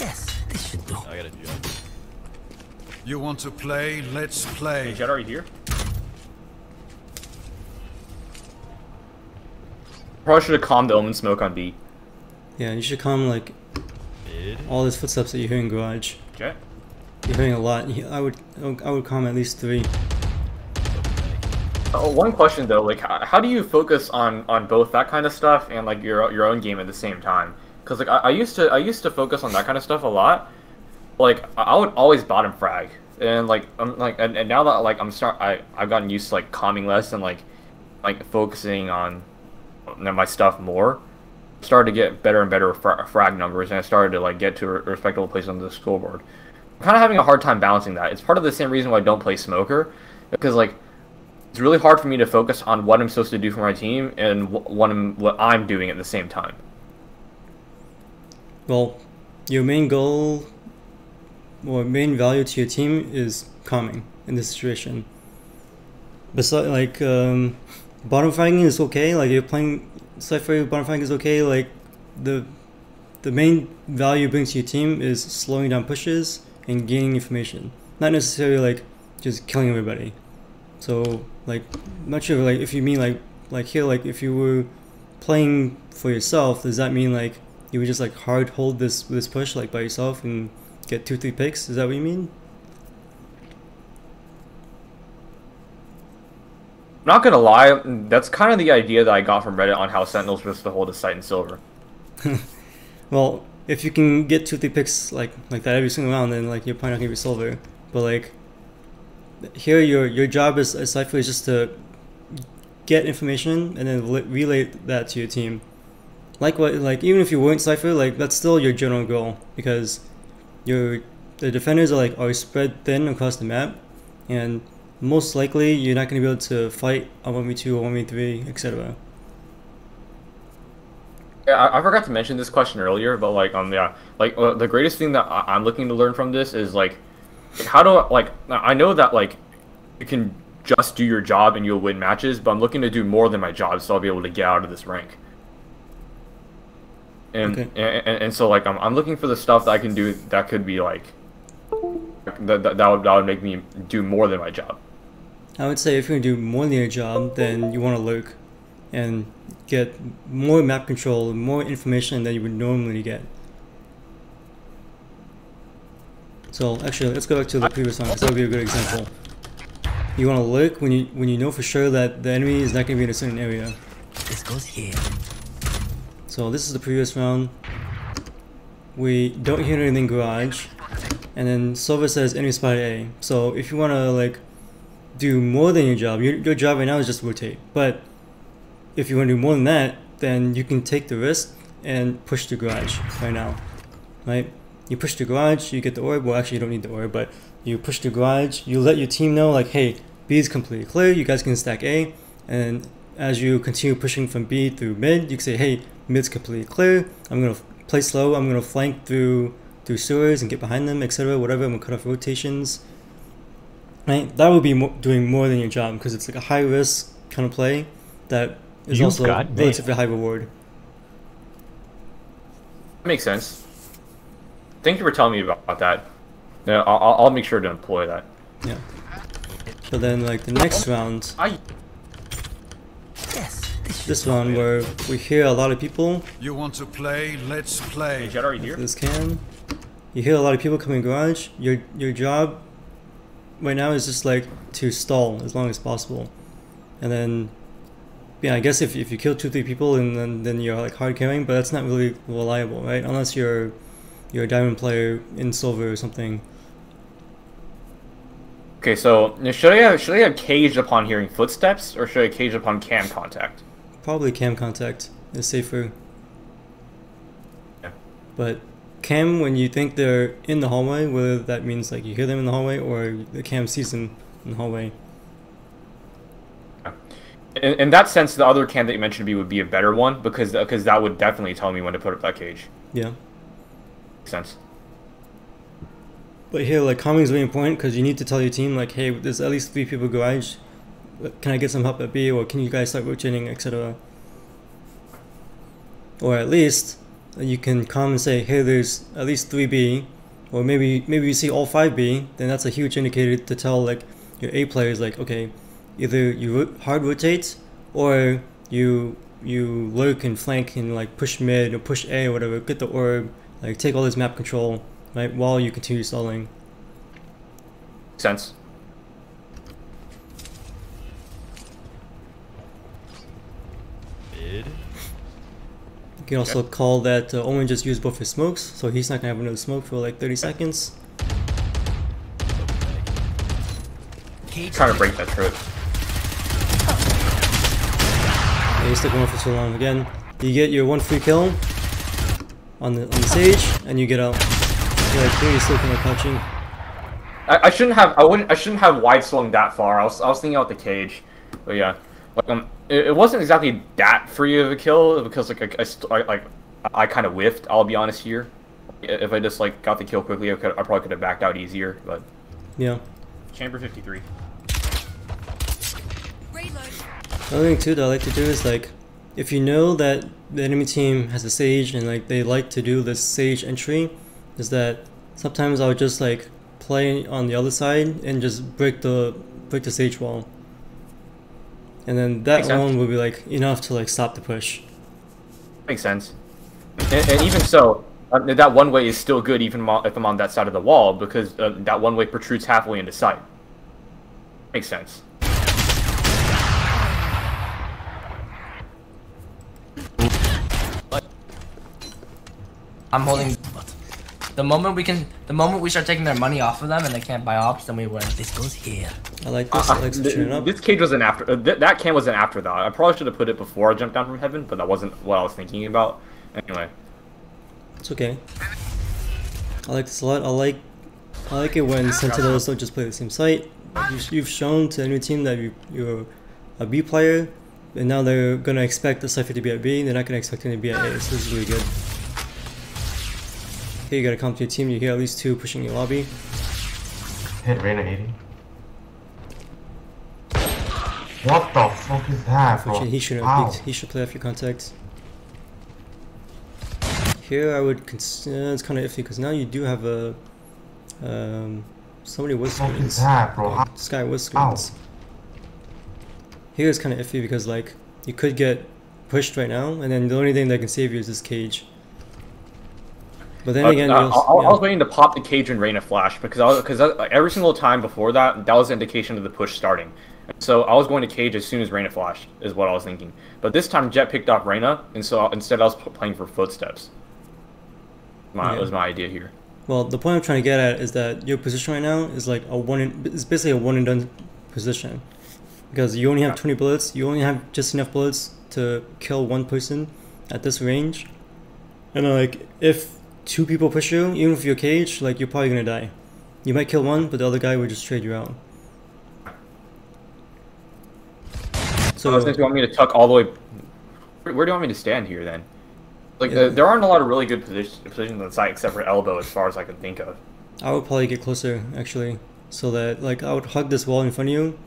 Yes, this should do. I gotta do that. You want to play? Let's Hey, play. Jett already here? Probably should have calmed the omen smoke on B. Yeah, you should calm like Mid. all these footsteps that you hear in garage. Jett? You're hearing a lot. I would I would calm at least three. Uh, one question though, like, how, how do you focus on on both that kind of stuff and like your your own game at the same time? Because like I, I used to I used to focus on that kind of stuff a lot. Like I I would always bottom frag, and like I'm like and, and now that like I'm start I I've gotten used to like calming less and like like focusing on my stuff more. Started to get better and better fra- frag numbers, and I started to like get to a respectable place on the scoreboard. I'm kind of having a hard time balancing that. It's part of the same reason why I don't play smoker, because like it's really hard for me to focus on what I'm supposed to do for my team and wh- what I'm what I'm doing at the same time. Well, your main goal or main value to your team is calming in this situation. Besides, like, um, bottom fragging is okay. Like, you're playing Cypher, fighting is okay. Like, the the main value you bring to your team is slowing down pushes and gaining information. Not necessarily like just killing everybody. So, like, I'm not sure. Like, if you mean like like here, like if you were playing for yourself, does that mean like you would just like hard hold this this push like by yourself and get two three picks? Is that what you mean? Not gonna lie, that's kind of the idea that I got from Reddit on how Sentinel's supposed to hold a site in silver. *laughs* Well, if you can get two three picks like like that every single round, then like you're probably not gonna be silver. But like here, your your job a Cypher is just to get information and then rela- relay that to your team. Like what like even if you weren't Cypher, like that's still your general goal because your the defenders are like are spread thin across the map, and most likely you're not gonna be able to fight a one v two a one v three, etc. Yeah, I, I forgot to mention this question earlier, but like, um, yeah, like uh, the greatest thing that I, I'm looking to learn from this is like, how do I, like I know that like you can just do your job and you'll win matches, but I'm looking to do more than my job, so I'll be able to get out of this rank. And Okay. and, and, and so like I'm, I'm looking for the stuff that I can do that could be like that, that, that would that would make me do more than my job. I would say if you're gonna do more than your job, then you want to lurk and get more map control, more information than you would normally get. So actually, let's go back to the previous one because that would be a good example. You want to lurk when you when you know for sure that the enemy is not going to be in a certain area. This goes here. So this is the previous round. We don't hear anything garage, and then Silver says enemy spotted A. So if you want to like do more than your job, your, your job right now is just rotate. But if you want to do more than that, then you can take the risk and push the garage right now, right? You push the garage, you get the orb. Well, actually, you don't need the orb, but you push the garage. You let your team know like, hey, B is completely clear. You guys can stack A, and as you continue pushing from B through mid, you can say, hey, mid's completely clear. I'm gonna play slow. I'm gonna flank through through sewers and get behind them, etc. Whatever. I'm gonna cut off rotations. Right, that would be mo- doing more than your job because it's like a high risk kind of play that is You also got mail. relatively high reward. Makes sense. Thank you for telling me about that. Yeah, I'll, I'll- I'll make sure to employ that. Yeah. But then like the next oh. round, I Yes, this this one where we hear a lot of people You want to play? Let's play. Hey, Jett, are you here? this can. You hear a lot of people coming garage. Your your job right now is just like to stall as long as possible, and then yeah, I guess if, if you kill two three people and then then you're like hard carrying, but that's not really reliable, right? Unless you're you're a diamond player in silver or something. Okay, so should I have should I have caged upon hearing footsteps or should I cage upon cam contact? Probably cam contact is safer. Yeah. But cam, when you think they're in the hallway, whether that means like you hear them in the hallway or the cam sees them in the hallway. In, in that sense, the other cam that you mentioned to me would be a better one because uh, because that would definitely tell me when to put up that cage. Yeah. Makes sense. But here, like, calming is really important because you need to tell your team, like, hey, there's at least three people garage. Can I get some help at B, or can you guys start rotating, etc. Or at least you can come and say, hey, there's at least three B, or maybe maybe you see all five B. Then that's a huge indicator to tell like your A players, like, okay, either you hard rotate or you you lurk and flank and like push mid or push A or whatever, get the orb, like take all this map control, right, while you continue stalling. Sense. You can also call that uh, Omen just used both his smokes, so he's not gonna have another smoke for like 30 seconds. Cage Trying to break that trip. Yeah, you stick one for so long. Again, you get your one free kill on the on the stage, and you get out. You're like, here, you're still kind of crouching. I, I shouldn't have. I wouldn't. I shouldn't have wide swung that far. I was. I was thinking out the cage, but yeah, like um, it, it wasn't exactly that free of a kill because like I, I, st- I like I kind of whiffed. I'll be honest here. If I just like got the kill quickly, I, could, I probably could have backed out easier. But Yeah. Chamber 53. The other thing too that I like to do is like, if you know that the enemy team has a sage and like they like to do this sage entry, is that sometimes I'll just like play on the other side and just break the break the sage wall. And then that Makes sense. alone will be like enough to like stop the push. makes sense. And, and even so, uh, that one way is still good even if I'm on that side of the wall because uh, that one way protrudes halfway into site. Makes sense. I'm holding. The moment we can, the moment we start taking their money off of them and they can't buy ops, then we win. This goes here. I like this. I Uh, like switching it th- up. this cage was an after. Uh, th- that can was an afterthought. I probably should have put it before I jumped down from heaven, but that wasn't what I was thinking about. Anyway, It's okay. I like this a lot. I like I like it when Sentinels don't just play the same site. You, you've shown to any team that you, you're a B player, and now they're gonna expect the Cypher to be at B. They're not gonna expect him to be at A. So this is really good. Okay, you gotta come to your team. You hear at least two pushing your lobby. Hit Reyna 80. What the fuck is that, bro? He should Ow. he, he should play off your contacts. Here I would consider it's kind of iffy because now you do have a um somebody with What the fuck is screens. that, bro? Like, Skye with screens. Here it's kind of iffy because like you could get pushed right now, and then the only thing that can save you is this cage. But then Uh, again, uh, I, I yeah. was waiting to pop the cage and Reyna flash because I was because every single time before that, that was an indication of the push starting. So I was going to cage as soon as Reyna flashed, is what I was thinking. But this time Jett picked off Reyna, and so instead I was playing for footsteps. My Yeah. was my idea here. Well, the point I'm trying to get at is that your position right now is like a one. In, it's basically a one and done position, because you only have 20 bullets. You only have just enough bullets to kill one person at this range, and like if two people push you, even if you're caged, like you're probably gonna die. You might kill one, but the other guy would just trade you out. So since you want me to tuck all the way, where, where do you want me to stand here then? Like Yeah. there aren't a lot of really good position, positions on the site except for elbow, as far as I can think of. I would probably get closer actually, so that like I would hug this wall in front of you,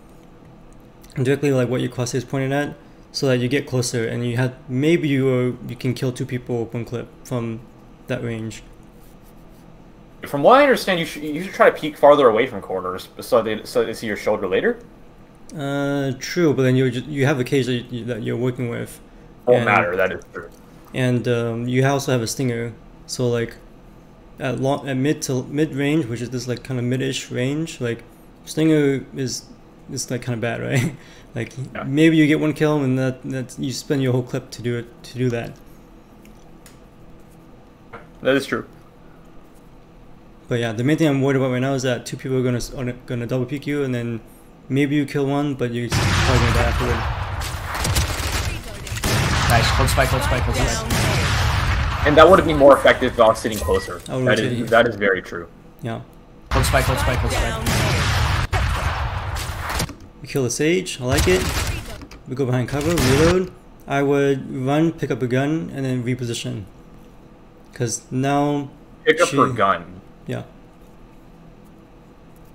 directly like what your crosshair is pointing at, so that you get closer and you have maybe you uh, you can kill two people one clip from that range. From what I understand, you should you should try to peek farther away from corners so they so they see your shoulder later. Uh, true, but then you just, you have a cage that, you, that you're working with, Won't And- matter. That is true. and um, you also have a stinger. So like, at long at mid to mid range, which is this like kind of mid-ish range, like stinger is is like kind of bad, *laughs* right? like Yeah. maybe you get one kill and that that you spend your whole clip to do it to do that. That is true. But yeah, the main thing I'm worried about right now is that two people are gonna are gonna double peek you, and then maybe you kill one, but you're probably gonna die afterward. Nice. Hold spike. Hold spike. Hold spike. And that would have been more effective if I was sitting closer. I would That rotate you. is that is very true. Yeah, Hold spike. Hold spike. Hold spike. you kill the sage. I like it. We go behind cover, reload. I would run, pick up a gun, and then reposition. Cause now, Pick up her gun. yeah,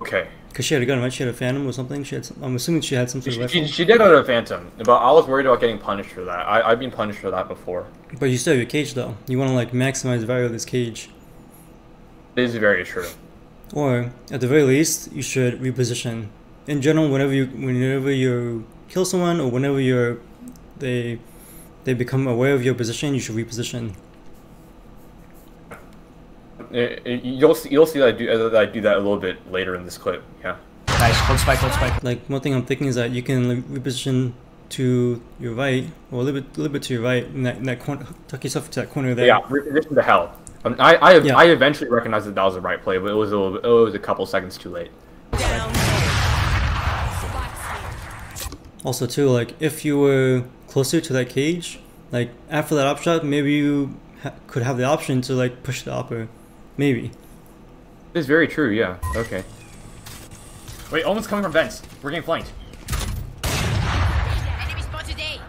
Okay. cause she had a gun, right? She had a phantom or something. She had. Some, I'm assuming she had some sort She, of she, rifle. she did have a phantom, but I was worried about getting punished for that. I, I've been punished for that before. But you still have your cage though. You want to like maximize the value of this cage. It is very true. Or at the very least, you should reposition. In general, whenever you whenever you kill someone or whenever you're they they become aware of your position, you should reposition. It- it- you'll see, you'll see that I do uh, that I do that a little bit later in this clip. Yeah. Nice. Hold spike. Hold spike. Like one thing I'm thinking is that you can reposition to your right, or a little bit, a little bit to your right, in that, in that corner, tuck yourself to that corner there. Yeah, reposition to hell. Um, I I, Yeah. I eventually recognized that that was the right play, but it was a little, it was a couple seconds too late. Also, too, like if you were closer to that cage, like after that upshot, maybe you ha- could have the option to like push the opper, maybe. It's very true. Yeah. Okay. Wait, Omen's coming from vents. We're getting flanked. Enemy spotted A.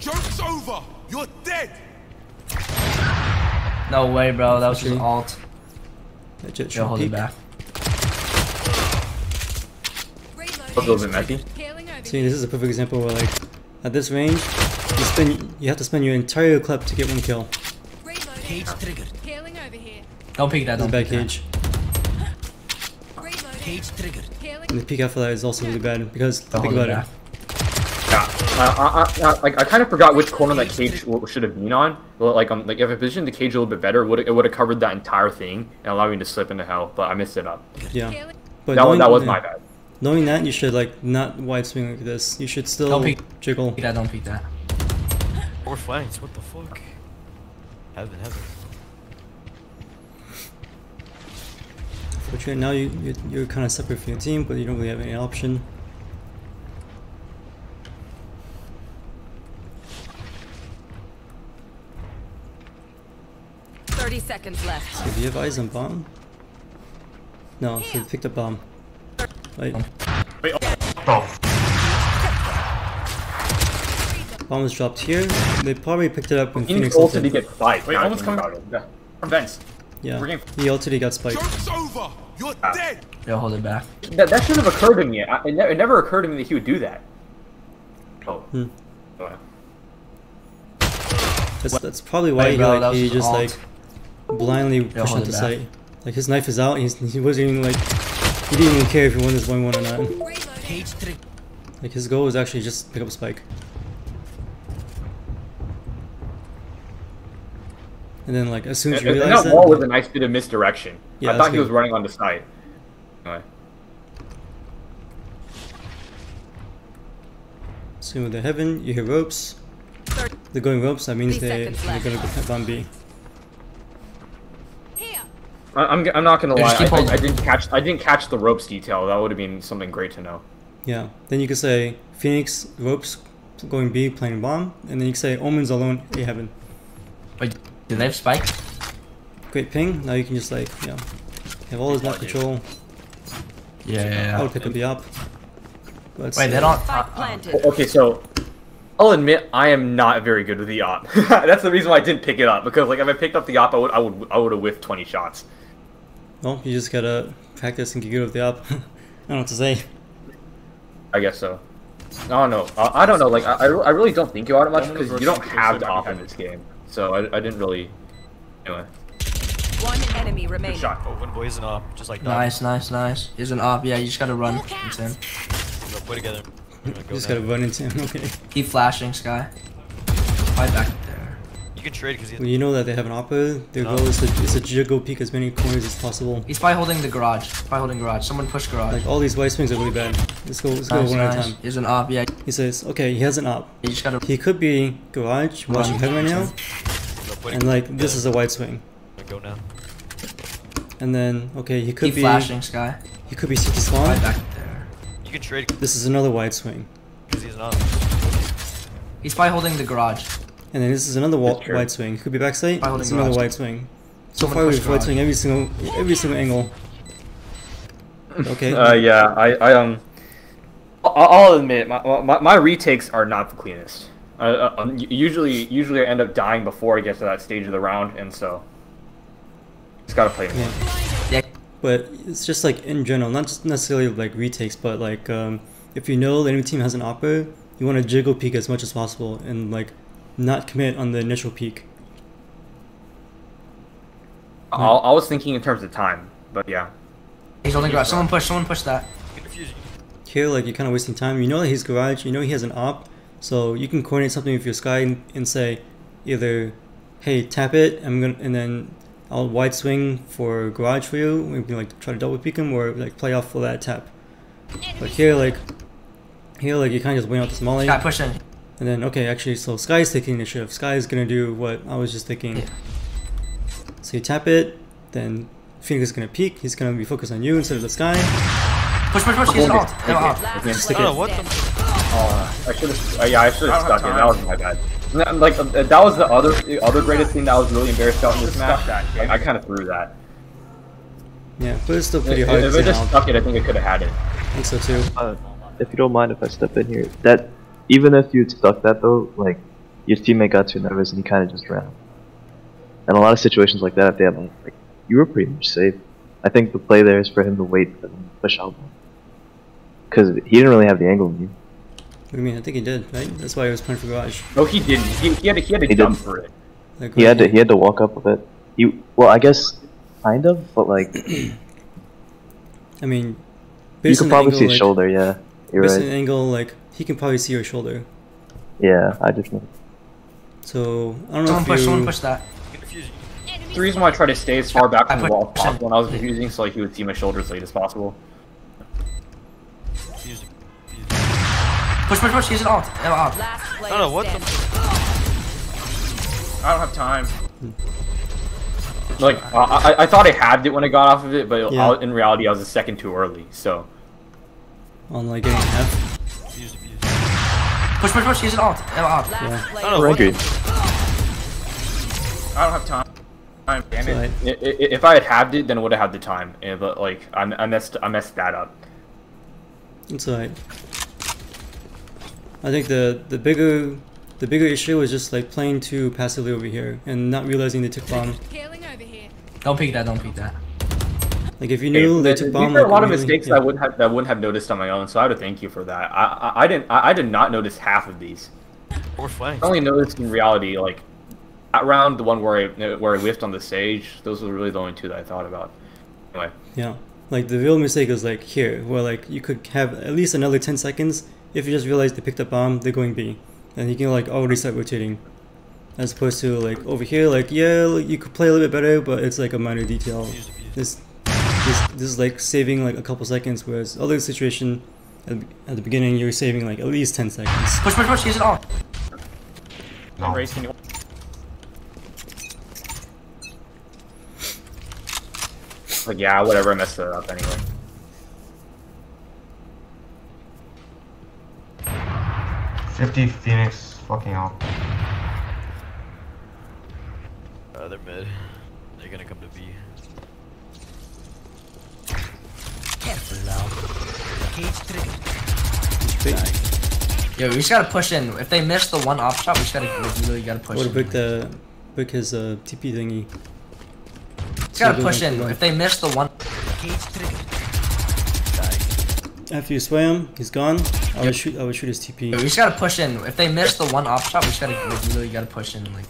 Joke's over! You're dead! No way, bro. That was just Okay. alt. That Jett Yo, hold it back. A little bit messy. Healing See, this is a perfect example where like at this range, you spend you have to spend your entire clip to get one kill. Reloading. Cage triggered. Healing over here. Don't peek that. That's a Don't bad peek that. cage. Reloading. Cage triggered. Healing. And the peek after that is also really bad because Don't think hold about it it. Yeah. Uh, I, I, I, I kind of forgot which corner that cage should have been on. Well, like um, like if I positioned the cage a little bit better, it would it would have covered that entire thing and allowed me to slip into hell. But I missed it up. Yeah. But That was knowing, that was yeah, my bad. knowing that you should like not wide swing like this. You should still Don't peek. jiggle. Peek that. Don't peek that. We're flanked. What the fuck? Heaven, heaven. But right now you you- you're kind of separate from your team, but you don't really have any option. Thirty seconds left. So do you have eyes on bomb? No, so they picked up bomb. Right. Wait, oh, Oh, Bomb was dropped here. They probably picked it up when Phoenix Phoenix ulted to get spiked. Wait, now Omen's thinking coming- about it. from vents. Yeah. We're getting- He ulted, he got spiked. Joke's over! You're Ah. dead! Yo, hold it back. That, that should have occurred to me. I, it, ne- it never occurred to me that he would do that. Oh. Hmm. Oh, That's, that's probably why Hey, he, bro, like, he just just alt. like blindly pushed hold onto it back. site. Like his knife is out. He's, he wasn't even like he didn't even care if he won this one one or not. Reloading. Cage triggered. Like his goal was actually just pick up a spike. And then like as soon as you and realize that that, wall was a nice bit of misdirection. Yeah, I that's thought he good. was running on the side. Anyway. soon with the heaven, you hear ropes. They're going ropes. That means they they're gonna go bomb B. Here. I, I'm, I'm not gonna lie. I, I. I didn't catch I didn't catch the ropes detail. That would have been something great to know. Yeah. Then you could say Phoenix ropes going B playing bomb, and then you could say Omens alone A heaven. Wait, do they have spike? Great ping. Now you can just like you know have all his map control. Yeah. I would pick up the op. But Wait, they don't. Spike Uh, planted. Okay, so I'll admit I am not very good with the op. *laughs* That's the reason why I didn't pick it up because like if I picked up the op, I would I would I would have whiffed 20 shots. Well, you just gotta practice and get good with the op. *laughs* I don't know what to say. I guess so. I don't know. I, I don't know. Like I, I I really don't think about it much because you don't have the op in this game. So I, I didn't really. Anyway. One enemy remaining. good shot. Oh, one boys and up. Just like that. Nice, nice, nice. Is an op. Yeah, you just gotta run. It's him. Go play together. We're gonna You go just now. gotta run into him. *laughs* Okay. Keep flashing, Skye. Right back there. You can trade because When you know that they have an opera, their goal is to, is to jiggle peek as many corners as possible. He's probably holding the garage. Probably holding garage. Someone push garage. Like all these white swings are really bad. Let's go. Let's go nice, one at a time. He's an op. Yeah, He says, okay, he has an op. you just gotta. He could be garage watching heaven right now, and like this is a wide swing. Go now. And then okay, he could Keep be flashing, Skye. he could be CT Right back there. You can trade This is another wide swing. because he's not. He's probably holding the garage. And then this is another wa- wide swing. Could be backside. By holding It's another garage. wide swing. So far we've wide swing every single every single angle. Okay. Uh, yeah, I, I um, I- I'll admit my, my, my retakes are not the cleanest. Uh, uh, um, usually, usually I end up dying before I get to that stage of the round, and so just gotta play. it. Yeah. Yeah. But it's just like in general, not just necessarily like retakes, but like um, if you know the enemy team has an opera, you want to jiggle peek as much as possible and like not commit on the initial peak. I, I was thinking in terms of time, but yeah. He's holding garage. Someone push. Someone push that. You can defuse. Here, like you're kind of wasting time. You know that he's garage. You know he has an op, so you can coordinate something with your Skye and, and say either, "Hey, tap it," I'm gonna, and then I'll wide swing for garage for you. We can like try to double peek him or like play off for that tap. But here, like here like you kind of just wait out this molly, Got pushing. And then okay, actually, so Skye's taking initiative. Skye's gonna do what I was just thinking. Yeah. So you tap it, then Phoenix is gonna peek. He's gonna be focused on you instead of the Skye. Push, push, push. Use it all. They have ult. Stick it. what the. I should have. Uh, yeah, I should have don't stuck it. That was my bad. N- Like uh, that was the other the other greatest thing that I was really embarrassed about in this Stuck match. that, I. I kind of threw that. Yeah, but it's still If, pretty hard if I just tell. stuck it, I think I could have had it. I think so too. Uh, if you don't mind if I step in here, that even if you'd stuck that though, like your teammate got too nervous and he kind of just ran. And a lot of situations like that, if they have like you were pretty much safe. I think the play there is for him to wait for them to push out, because he didn't really have the angle on you. What do you mean? I think he did, right? That's why he was playing for Garage. No, he didn't. He, he had to, he had to He jump didn't. for it. Like, He had to he had to walk up a bit. He well, I guess kind of, but like *clears throat* I mean, you could probably angle, see his like, shoulder. Yeah, you're based on the right. angle, like he can probably see your shoulder. Yeah, I just know. So I don't know Someone if push, you. someone push that. The reason why I try to stay as far back from the wall as possible when I was defusing, so like he would see my shoulder as late as possible. Push, push, push. Use it all. They ult. I don't know what standing. the. I don't have time. Hmm. Like I, I, I thought I had it when I got off of it, but Yeah. In reality I was a second too early. So on like getting half. Push, push, push. Use it all. They have ult. Yeah. I don't know what Agreed. I don't have time. Time, damn it. I, i- i- if I had had it, then I would have had the time. Eh, But like I, I messed I messed that up. it's alright. I think the the bigger the bigger issue was just like playing too passively over here and not realizing they took bomb. Healing over here. Don't peek that. Don't peek that. Like if you knew they These took are bomb, a like, lot of mistakes yeah. that I wouldn't have that I wouldn't have noticed on my own. So I would thank you for that. I I, I didn't I, I did not notice half of these. We're flanks. I only noticed in reality like around the one where I where I whiffed on the stage. Those were really the only two that I thought about. Anyway, Yeah. Like the real mistake is like here, where like you could have at least another 10 seconds if you just realize they picked up bomb, they're going B. And you can like already start rotating. As opposed to like over here, like yeah, like, you could play a little bit better, but it's like a minor detail. This, this, this is like saving like a couple seconds, whereas other situation at, the- at the beginning you're saving like at least 10 seconds. Push, push, push. Use it all. No. Raze, can you... like yeah, whatever. I messed it up anyway. Fifty Phoenix fucking out. Uh, they're mid. They're gonna come to B. Yo, we just gotta push in. If they miss the one off shot, we just gotta like, literally gotta push have brick the brick his uh, TP thingy. Just gotta so push in. If they miss the one, After you sway him, he's gone. I would shoot. I would shoot his TP. Yo, we just gotta push in. If they miss the one off shot, we just gotta like, literally gotta push in. Like,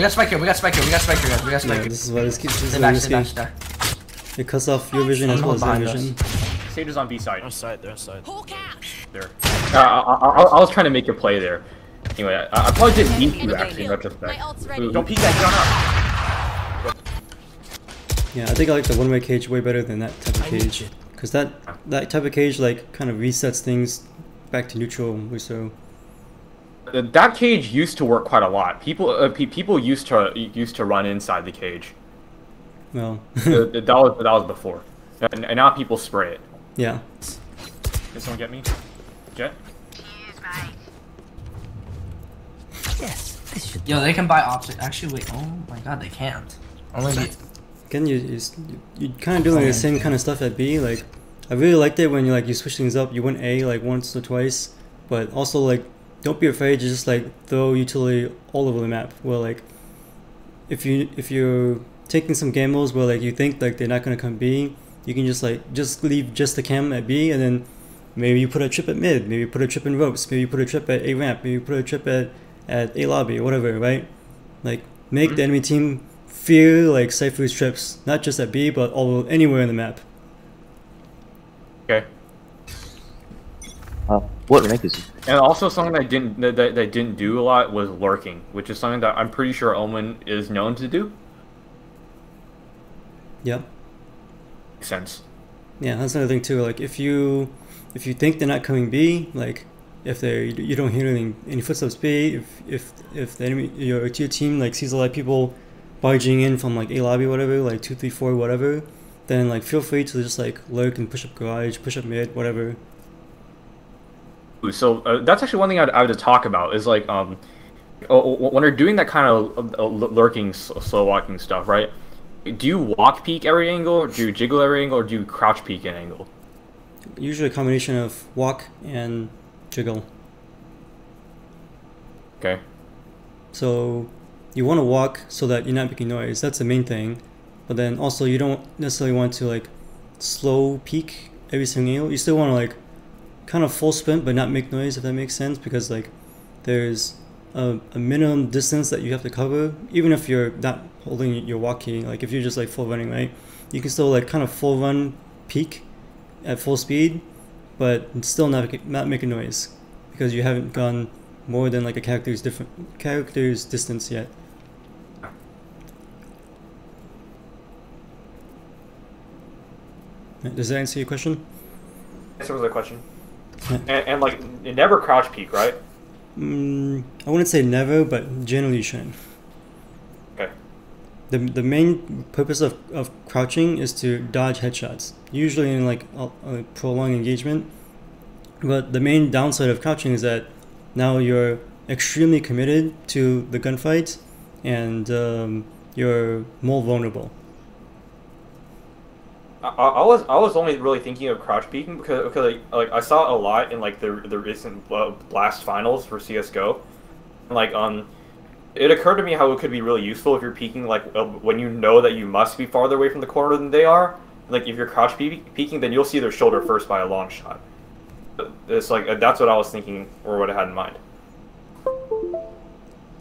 we got spike here. We got spike here. We got spike here, guys. We got spike Yeah, here. this is what this, this is Stay what back, this stay back, game. stay back. It cuts off your vision as well as their vision. Sage is on B side. They're on side. They're on side. Hawk. There. Uh, I, I, I was trying to make a play there. Anyway, I, I probably didn't need to Enemy actually in kill. retrospect. My ult's ready. Ooh, Don't peek that gun up. Yeah, I think I like the one-way cage way better than that type of cage. Cause that that type of cage like kind of resets things back to neutral. or So That cage used to work quite a lot. People uh, pe- people used to used to run inside the cage. well, *laughs* Uh, that was that was before, and, and now people spray it. yeah. Did someone get me? Jett? Yes, this should Yo, they can buy opposite. Actually, wait. Oh my god, they can't. Only the. Again, you you, you kind of doing the same kind of stuff at B. Like, I really liked it when you like you switch things up. You went A like once or twice, but also like don't be afraid to just like throw utility all over the map. Well, like if you if you're taking some gambles where like you think like they're not gonna come B, you can just like just leave just the cam at B and then maybe you put a trip at mid, maybe you put a trip in ropes, maybe you put a trip at A ramp, maybe you put a trip at at A lobby or whatever, right? Like make the mm-hmm. enemy team fear like Cypher's trips, not just at B but all anywhere in the map. Okay. Uh, what rank is he? And also something that didn't that, that, that didn't do a lot was lurking, which is something that I'm pretty sure Omen is known to do. Yeah. Makes sense. Yeah, that's another thing too. Like if you if you think they're not coming B, like if they you don't hear any any footsteps B, if if if the enemy your your team like sees a lot of people barging in from like A lobby whatever, like two three four whatever, then like feel free to just like lurk and push up garage, push up mid, whatever. So uh, that's actually one thing I'd, I would talk about is like um, oh, oh, when you're doing that kind of uh, lurking, slow walking stuff, right? Do you walk peek every angle, or do you jiggle every angle, or do you crouch peek an angle? Usually a combination of walk and jiggle. Okay. So you want to walk so that you're not making noise. That's the main thing. But then also you don't necessarily want to like slow peak every single angle. You still want to like kind of full sprint but not make noise if that makes sense because like there's a, a minimum distance that you have to cover even if you're not holding your walking like if you're just like full running right you can still like kind of full run peak at full speed but still not not make a noise because you haven't gone more than like a character's different character's distance yet. Does that answer your question? Answer was the question. Yeah. *laughs* And, and like, you never crouch peek, right? Mm, I wouldn't say never, but generally you shouldn't. Okay. The, the main purpose of, of crouching is to dodge headshots, usually in like a, a prolonged engagement. But the main downside of crouching is that now you're extremely committed to the gunfight and um, you're more vulnerable. I, I was I was only really thinking of crouch peeking because because like, like I saw a lot in like the the recent uh, blast finals for CS:GO, like um, it occurred to me how it could be really useful if you're peeking like uh, when you know that you must be farther away from the corner than they are. Like if you're crouch pe- peeking, then you'll see their shoulder first by a long shot. It's like uh, that's what I was thinking or what I had in mind.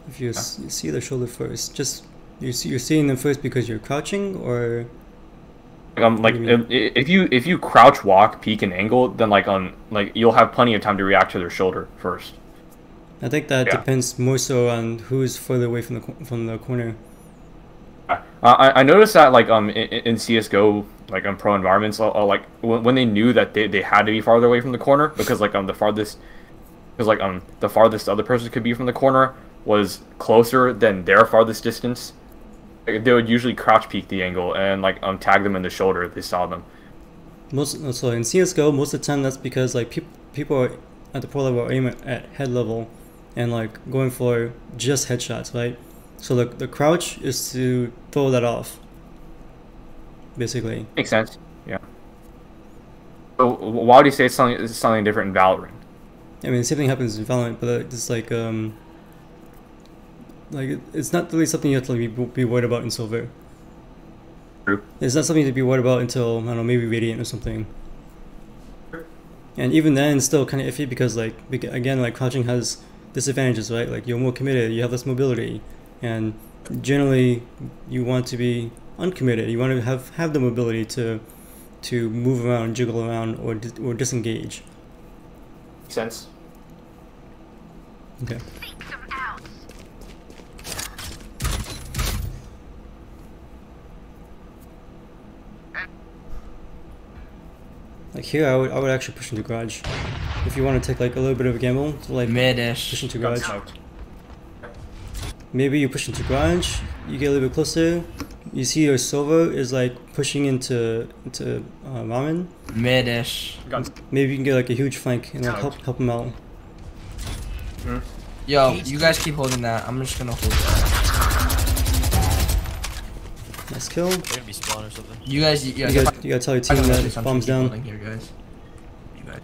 If you, you see the shoulder first, just you you're seeing them first because you're crouching, or Um, like you if, if you if you crouch walk peek and angle, then like on like you'll have plenty of time to react to their shoulder first. I think that Yeah. depends more so on who's further away from the from the corner. Uh, I, I noticed that like um in, in CS:GO like on pro environments uh, uh, like when, when they knew that they, they had to be farther away from the corner because like um the farthest because like um the farthest other person could be from the corner was closer than their farthest distance. Like, They would usually crouch peek the angle and like um tag them in the shoulder if they saw them. Most so in CS:GO, most of the time that's because like peop people are at the pro level are aiming at head level, and like going for just headshots, right? So the the crouch is to throw that off. Basically, Makes sense. Yeah. So why would you say it's something it's something different in Valorant? I mean, the same thing happens in Valorant, but uh, it's like um, like it- it's not really something you have to be be worried about in Silver. True. It's not something to be worried about until I don't know maybe Radiant or something. And even then, it's still kind of iffy because like again, like crouching has disadvantages, right? Like you're more committed, you have less mobility, and generally you want to be uncommitted. You want to have have the mobility to to move around, jiggle around, or dis- or disengage. Makes sense. Okay. Like here, I would I would actually push into garage. If you want to take like a little bit of a gamble, to like Mid-ish. push into Got garage. Maybe you push into garage. You get a little bit closer. You see your Sova is like pushing into into uh, Ramen. Mid-ish. Maybe you can get like a huge flank and like help help him out. Yo, you guys keep holding that. I'm just gonna hold that. Nice kill. They're gonna be spawn or something. You guys, you, You gotta, you gotta tell your team that bombs down. Holding here, guys. You guys.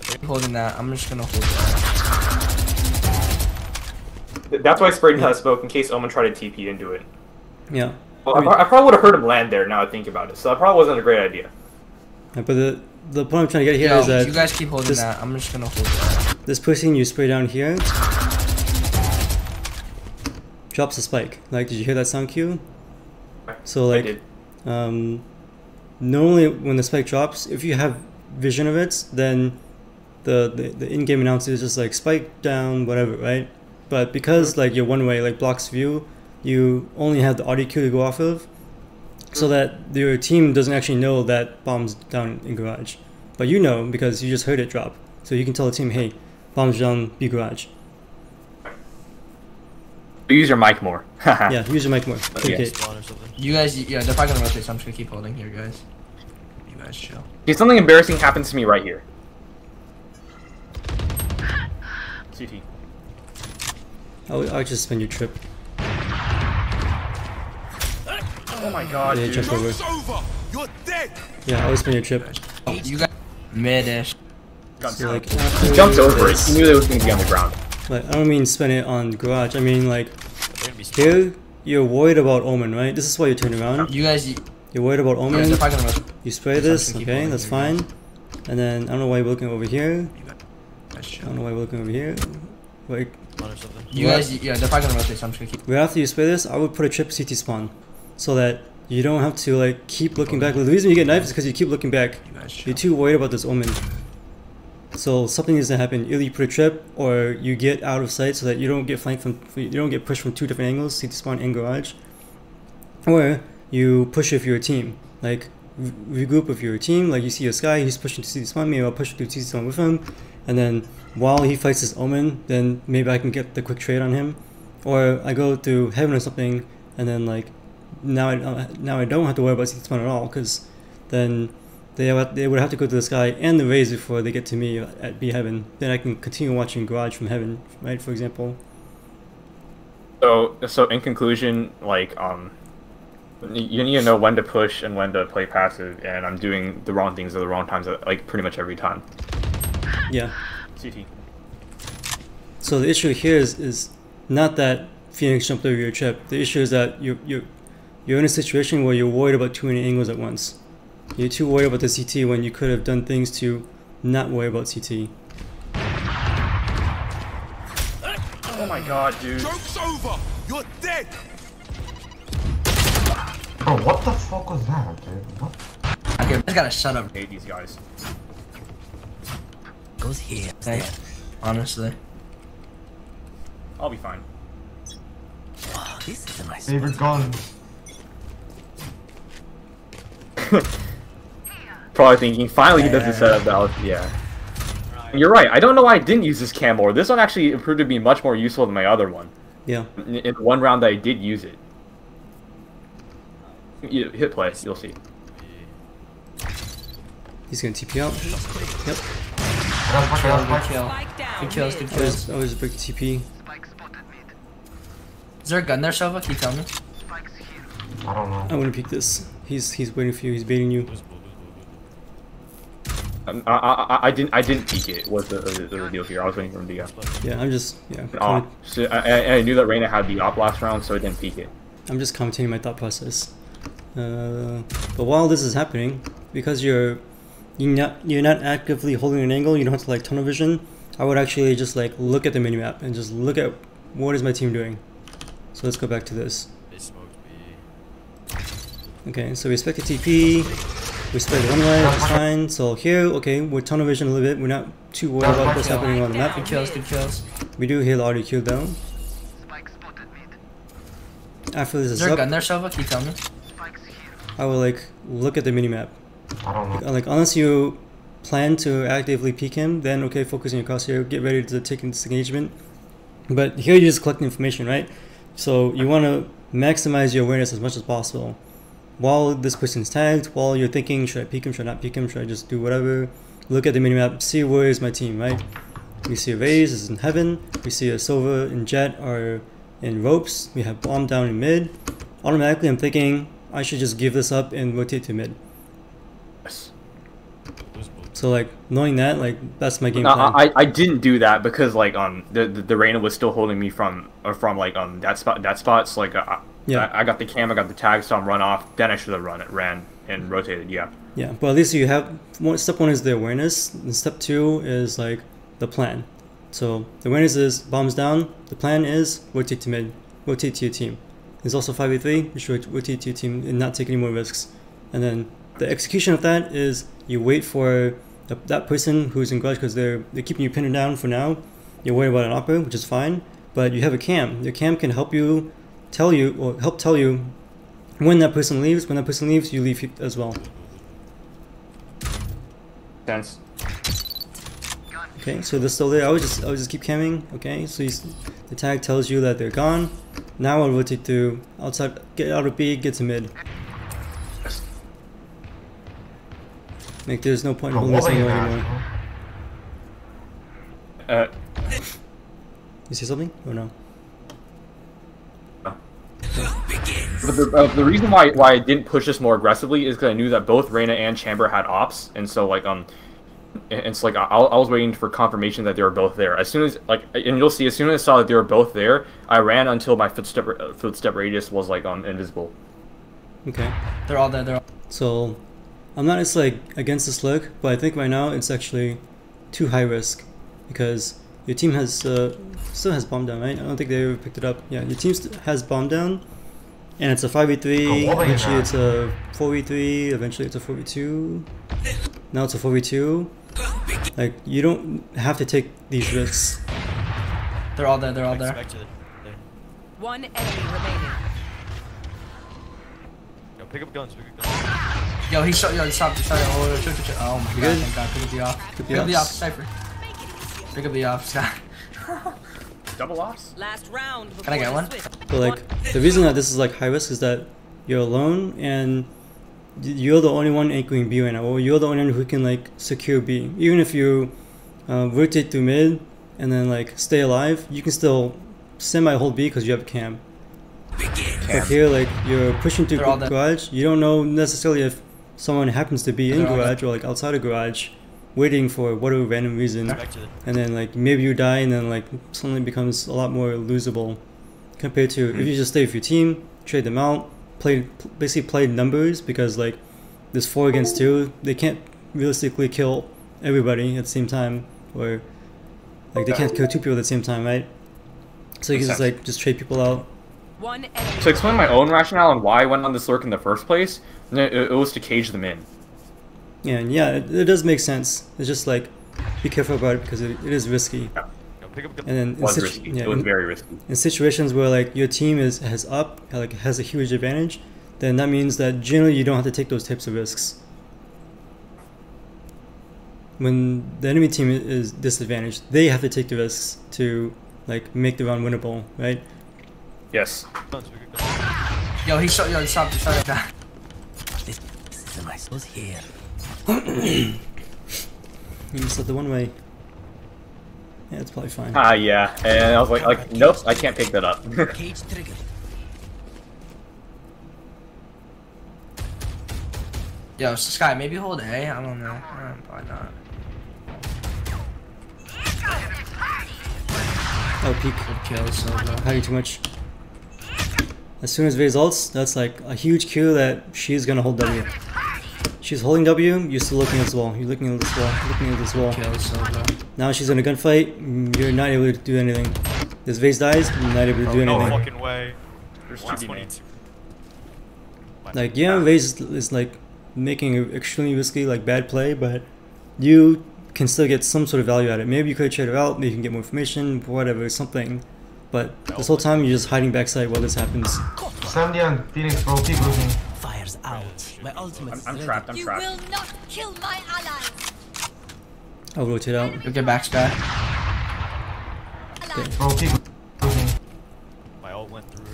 Keep holding that. I'm just gonna hold that. That's why I sprayed that smoke in case Omen tried to TP into it. Yeah. Well, I I, mean- pro- I probably would have heard him land there. Now I think about it, so that probably wasn't a great idea. Yeah, But the the point I'm trying to get here Yo, is that you guys keep holding this- that. I'm just gonna hold that. this person you spray down here drops a spike. Like, did you hear that sound cue? So like, um, normally when the spike drops, if you have vision of it, then the, the, the in-game announcer is just like spike down, whatever, right? But because like you're one way, like blocks view, you only have the audio cue to go off of, so that your team doesn't actually know that bombs down in garage, but you know because you just heard it drop, so you can tell the team, hey, bombs down B garage. Use your mic more. *laughs* yeah, use your mic more. Okay. Okay. Spawn or something. You guys, yeah, they're probably gonna rotate, so I'm just gonna keep holding here, guys. You guys chill. Okay, something embarrassing happens to me right here. CT. I'll, I'll just spend your trip. Oh my god, Yeah, dude. jump over. Over. You're dead. Yeah, I'll spend your trip. Oh, you guys, mid-ish. So like Jumped over it. He knew they was going to be on the ground. Like I don't mean spend it on garage. I mean like They're gonna be spawned. here you're worried about omen, right? This is why you turn around. You guys, you You're worried about omen. they're probably gonna rotate. You spray this, how I keep okay, that's here, fine. And then I don't know why you're looking over here. I don't know why we're looking over here. Like Spawn or something. You guys, yeah, they're probably gonna rotate, so I'm just gonna keep. right after you spray this, I would put a trip CT spawn, so that you don't have to like keep looking back. The reason you get knifed is because you keep looking back. You guys chill. You're too worried about this omen. So something needs to happen. Either you put a trip, or you get out of sight so that you don't get flanked from, you don't get pushed from two different angles, CT spawn and garage. Or you push with your team, like re- regroup with your team. Like you see a Skye, he's pushing to CT spawn, maybe I'll push through CT spawn with him, and then while he fights his omen, then maybe I can get the quick trade on him, or I go through heaven or something, and then like now I uh, now I don't have to worry about CT spawn at all because then they would, they would have to go to the Skye and the Raze before they get to me at B heaven. Then I can continue watching garage from heaven, right? For example. So, so in conclusion, like, um, you need to know when to push and when to play passive, and I'm doing the wrong things at the wrong times, like pretty much every time. Yeah. CT. So the issue here is, is not that Phoenix jumped over your trip. The issue is that you you you're in a situation where you're worried about too many angles at once. You're too worried about the CT when you could have done things to not worry about CT. Oh my god, dude. Joke's over. You're dead. Bro, what the fuck was that, dude? What? Okay, I just gotta shut up. hate these guys. Goes here. Hey, honestly. I'll be fine. Oh, this is a nice Favorite gun. *laughs* Probably thinking, finally he does the setup that was, yeah. You're right, I don't know why I didn't use this cam more. This one actually proved to be much more useful than my other one. Yeah. In, in one round that I did use it. You hit play, you'll see. He's gonna TP out. Yep. I got Kill, good kill. Good kills, good kills. Always always a big TP. Is there a gun there, Sova? Can you tell me? I don't know. I'm gonna peek this. He's he's waiting for you. He's baiting you. Um, I, I, I- I didn't I didn't peek it. Was the, the, the deal here? I was waiting for him to go. Yeah. I'm just yeah. Op. comment- So I, I I knew that Reyna had the op last round, so I didn't peek it. I'm just commentating my thought process. Uh, but while this is happening, because you're you're not you're not actively holding an angle, you don't have to like tunnel vision. I would actually just like look at the minimap and just look at what is my team doing. So let's go back to this. They smoked me. Okay, so we expect a TP. We expect one way, it's fine. So here, okay, we're tunnel vision a little bit. We're not too worried about what's happening on the map. Good kills, good kills. We do audio kill though. After this Is is there a up, gun there? Can you tell me? I will like look at the minimap. I don't know. Like unless you plan to actively peek him, then okay, focus on your crosshair, get ready to take this engagement. But here you're just collect information, right? So you want to maximize your awareness as much as possible. While this person's tagged, while you're thinking, should I peek him, should I not peek him, should I just do whatever? Look at the minimap, see where is my team, right? We see a Raze is in heaven, we see a Sova and Jett are in ropes, we have Bomb down in mid. Automatically I'm thinking I should just give this up and rotate to mid. Yes. So like knowing that, like that's my game No, plan. I, I didn't do that because like um the the, the Reyna was still holding me from or from like um that spot that spot. So like uh, Yeah. I, I got the cam, I got the tag, so I'm run off. Then I should have run it, ran and rotated. Yeah. yeah, but at least you have one. Step one is the awareness, and step two is like the plan. So the awareness is bombs down. The plan is rotate to mid, rotate to your team. There's also five v three. You should rotate to your team and not take any more risks. And then the execution of that is you wait for that, that person who's in garage because they're they're keeping you pinned down for now. You're worried about an opera, which is fine, but you have a cam. Your cam can help you tell you or help tell you when that person leaves. When that person leaves, you leave as well. Sense. Okay, so they're still there. I would just I would just keep camming. Okay, so you, the tag tells you that they're gone. Now I'll rotate to outside, get out of B, get to mid. Like there's no point in holding this what are thing you anymore. Uh, You see something or no? But the, uh, the reason why why I didn't push this more aggressively is because I knew that both Reyna and Chamber had ops, and so like um, and, and so like I, I was waiting for confirmation that they were both there. As soon as like, and you'll see, as soon as I saw that they were both there, I ran until my footstep uh, footstep radius was like um invisible. Okay. They're all there. They're all. So I'm not just like against this look, but I think right now it's actually too high risk because your team has uh, still has bomb down, right? I don't think they ever picked it up. Yeah, your team has bomb down, and it's a five v three. Oh, what are you Eventually, it's a four v three. Eventually, it's a four v two. Now it's a four v two. Like you don't have to take these risks. They're all there. They're all there. One enemy remaining. Yo, pick up guns. Pick up guns. Yo, he shot. Yo, he shot. Shot. Oh, shoot, shoot, shoot. oh my god! good? Thank God. Pick up the off. Pick up Pick the up the off. Cypher. Pick up the off, Scott. *laughs* Double ops? Last round. Can I get one? switch. But like the reason that this is like high risk is that you're alone and you're the only one anchoring B right now, or you're the only one who can like secure B. Even if you uh, rotate through mid and then like stay alive, you can still semi hold B because you have a cam. But here, like you're pushing through They're all there. garage, you don't know necessarily if someone happens to be in They're all garage or like outside of garage, waiting for whatever random reason. And then like maybe you die and then like suddenly becomes a lot more losable compared to if you mm. just stay with your team trade them out play basically play numbers because like there's four against two. They can't realistically kill everybody at the same time or like they can't kill two people at the same time right? So you can just like just trade people out. One enemy. To explain my own rationale and why I went on this lurk in the first place, it, it was to cage them in. Yeah and yeah it, it does make sense it's just like be careful about it because it, it is risky Yo, pick up and then It in was situ- risky. yeah, it was in- very risky. in situations where like your team is has up like has a huge advantage then that means that generally you don't have to take those types of risks when the enemy team is disadvantaged they have to take the risks to like make the round winnable right Yes. Guns. Pick up guns. Yo, he shot. Yo, he shot. Shot. shot. This, this is my goes here. *clears throat* you just let the one way yeah it's probably fine Ah, yeah. And I was like, like, nope, I can't pick that up. *laughs* Cage triggered. Yo, Skye, maybe hold A. I don't know. Uh, probably not. oh peek Good kill, Sova. hiding too much as soon as Vay's ults that's like a huge cue that she's gonna hold W she's holding W you're still looking at this wall you're looking at this wall looking at this wall Now she's in a gunfight. You're not able to do anything. This vase dies. You're not able to oh, do No anything. fucking way. There's One 2D twenty mains. two. Like yeah, vase is like making an extremely risky like bad play, but you can still get some sort of value out of it. Maybe you could trade it out. Maybe you can get more information, whatever, something. But this whole time you're just hiding backside while this happens. 70 on Phoenix, bro. Keep looking. Fires out. My ultimate I'm, is I'm trapped, I'm You trapped. will not kill my allies. I'll rotate out. Yo, get back, Skye. Okay. Bro, keep looking. My ult went through.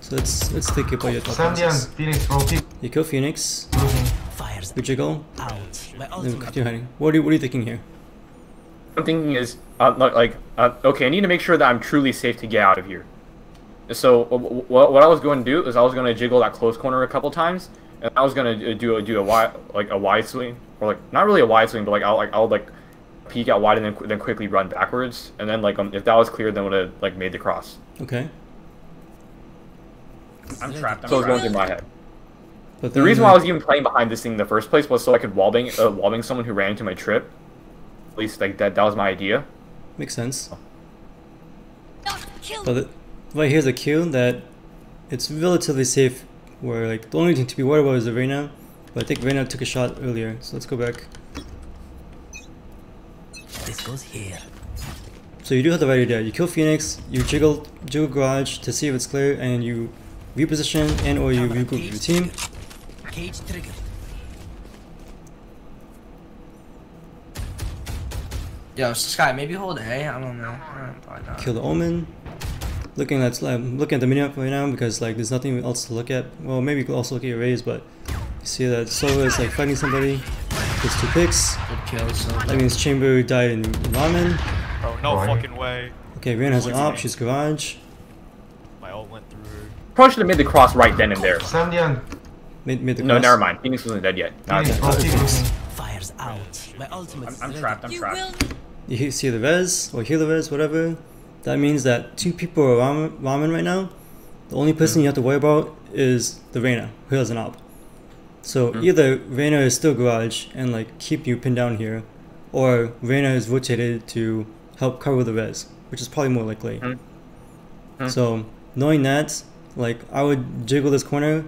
So let's let's think about your thought 70 on process. Phoenix, bro. Keep You kill Phoenix. looking. Fires We jiggle. out. My Then ultimate continue hiding. What are you, what are you thinking here? I'm thinking is, uh, like, like, uh, okay, I need to make sure that I'm truly safe to get out of here. So uh, w- w- what I was going to do is I was going to jiggle that close corner a couple times, and I was going to do a do a wide like a wide swing, or like not really a wide swing, but like I'll like I'll like peek out wide and then qu- then quickly run backwards, and then like um, if that was clear, then would have like made the cross. Okay. I'm trapped, I'm So it was going through my head. But The reason why I was even playing behind this thing in the first place was so I could wallbang uh, wallbang someone who ran into my trip. At least like that that was my idea. makes sense. Not But the, right here's a cue that it's relatively safe. Where like the only thing to be worried about is the Reyna, but I think Reyna took a shot earlier. So let's go back. This goes here. So you do have the right idea. You kill Phoenix, you jiggle jiggle garage to see if it's clear, and you reposition and or you regroup your team. Cage trigger. Yo, Skye, maybe hold A. I don't know. Uh, probably not. Kill the Omen. Looking at I'm looking at the minimap right now because like there's nothing else to look at. Well, maybe you could also look at your Raze, but you see that Sova is like fighting somebody. Gets two picks. Good kill, so. That means Chamber died in ramen. Bro, no Why? fucking way. Okay, Reyna has an op. She's garage. My ult went through her. Probably should have made the cross right then and there. Samdian, Made, made the No, never mind. Phoenix wasn't dead yet. Nah, Phoenix Pro P. Fires out. My ultimate. I'm, I'm trapped. I'm You trapped. will you he- see the res or heal the res, whatever, that means that two people are ramen, ramen right now. The only hmm. person you have to worry about is the Reyna, who has an op. So hmm. either Reyna is still garage and like keep you pinned down here, or Reyna is rotated to help cover the res, which is probably more likely. Hmm. So knowing that, like I would jiggle this corner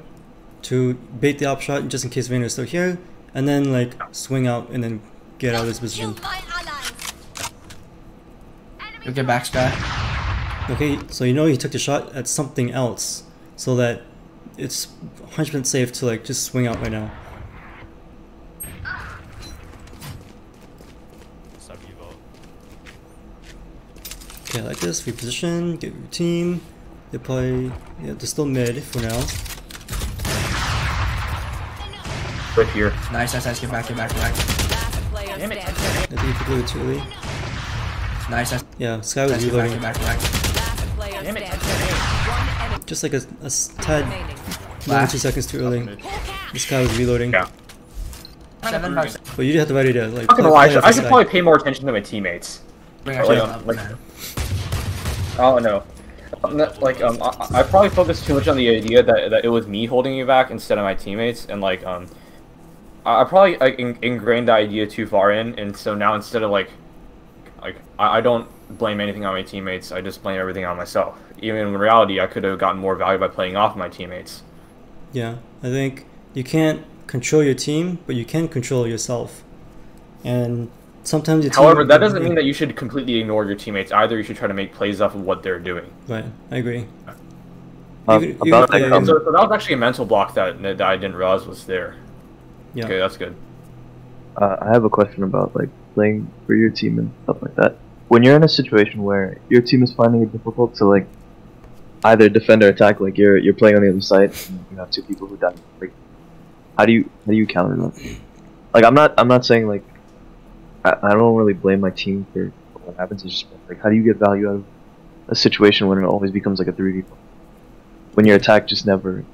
to bait the op shot just in case Reyna is still here, and then like swing out and then get out of this kill position. My. You'll get back, Skye. Okay, so you know he took the shot at something else, so that it's 100% safe to like just swing out right now. Okay, like this, reposition, get your team. They probably, yeah, they're still mid for now. Right here. Nice, nice, nice. Get back, get back, get back. Last player standing. I think you took a little too early. Nice, nice. Yeah, Skye was nice get back, reloading. back, back. Damn it. standing. One enemy Just like a tad, remaining. two seconds too early. This guy was reloading. Yeah. Seven by seven. But you did have the right idea. Like, I'm not gonna play- lie. I should, off I the should side. probably pay more attention to my teammates. Like, um, like- Oh no. I'm not- Like um, I, I probably focused too much on the idea that, that it was me holding you back instead of my teammates, and like um, I, I probably like, in, ingrained the idea too far in, and so now instead of like, like I, I don't blame anything on my teammates, I just blame everything on myself. Even in reality, I could have gotten more value by playing off my teammates. Yeah, I think you can't control your team, but you can control yourself. And sometimes your. However, that doesn't mean that you should completely ignore your teammates either. You should try to make plays off of what they're doing. Right, I agree. Um, Even- even about if that, they- um, So, so that was actually a mental block that that I didn't realize was there. Yeah. Okay, that's good. uh, I have a question about like playing for your team and stuff like that. When you're in a situation where your team is finding it difficult to like either defend or attack, like you're you're playing on the other side, and you have two people who die. Like, how do you how do you counter that? Like, I'm not I'm not saying like I, I don't really blame my team for what happens. It's just like how do you get value out of a situation when it always becomes like a three v when your attack just never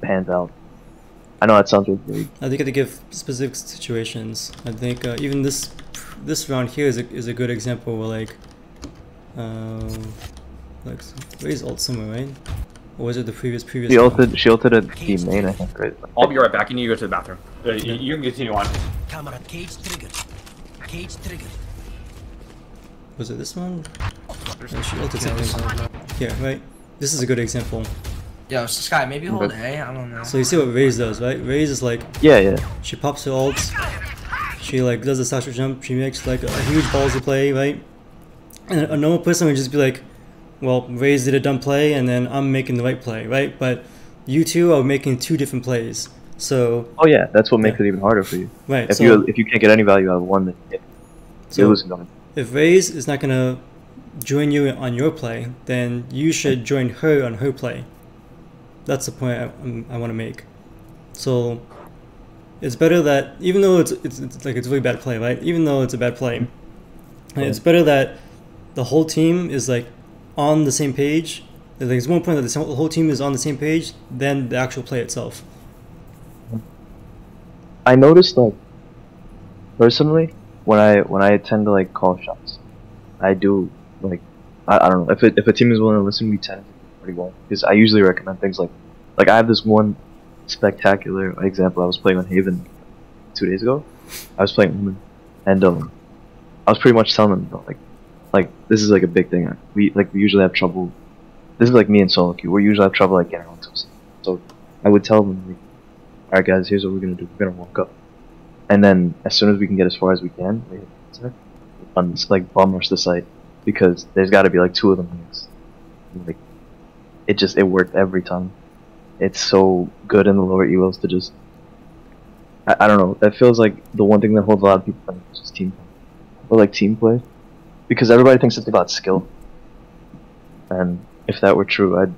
pans out. I know that sounds really. I think you have to give specific situations. I think uh, even this this round here is a, is a good example where like, um, like where's ult somewhere, right? Or was it the previous previous? She ulted she ulted at the main, I think, right? I'll be right back. You need to go to the bathroom. Uh, you, you can continue on. Camera cage triggered. Cage triggered. Was it this one? No, she ulted something. Yeah, right. This is a good example. Yo, Skye, maybe hold Okay. A. I don't know. So you see what Raze does, right? Raze is like Yeah, yeah. she pops her ult, she like does a satchel jump, she makes like a huge ballsy play, right? And a normal person would just be like, well, Raze did a dumb play, and then I'm making the right play, right? But you two are making two different plays. So Oh yeah, that's what makes it even harder for you. right, If so you if you can't get any value out of one, then yeah, so you're losing on. if Raze is not gonna join you on your play, then you should join her on her play. That's the point I, I want to make. So it's better that even though it's, it's it's like it's a really bad play, right? Even though it's a bad play, it's better that the whole team is like on the same page. Like, There's one point that the whole team is on the same page than the actual play itself. I noticed like personally when I when I tend to like call shots, I do like I, I don't know if it, if a team is willing to listen, we tend to pretty well because I usually recommend things like like I have this one spectacular example. I was playing on Haven two days ago. I was playing Woman, and um, I was pretty much telling them like like this is like a big thing. We like we usually have trouble. This is like me and solo queue. We usually have trouble like getting onto us. So I would tell them like, all right, guys, here's what we're gonna do. We're gonna walk up, and then as soon as we can get as far as we can, we on this, like bomb rush the site because there's got to be like two of them. Like it just it worked every time. It's so good in the lower elos to just. I, I don't know. That feels like the one thing that holds a lot of people back is just team, or like team play, because everybody thinks it's about skill. And if that were true, I'd.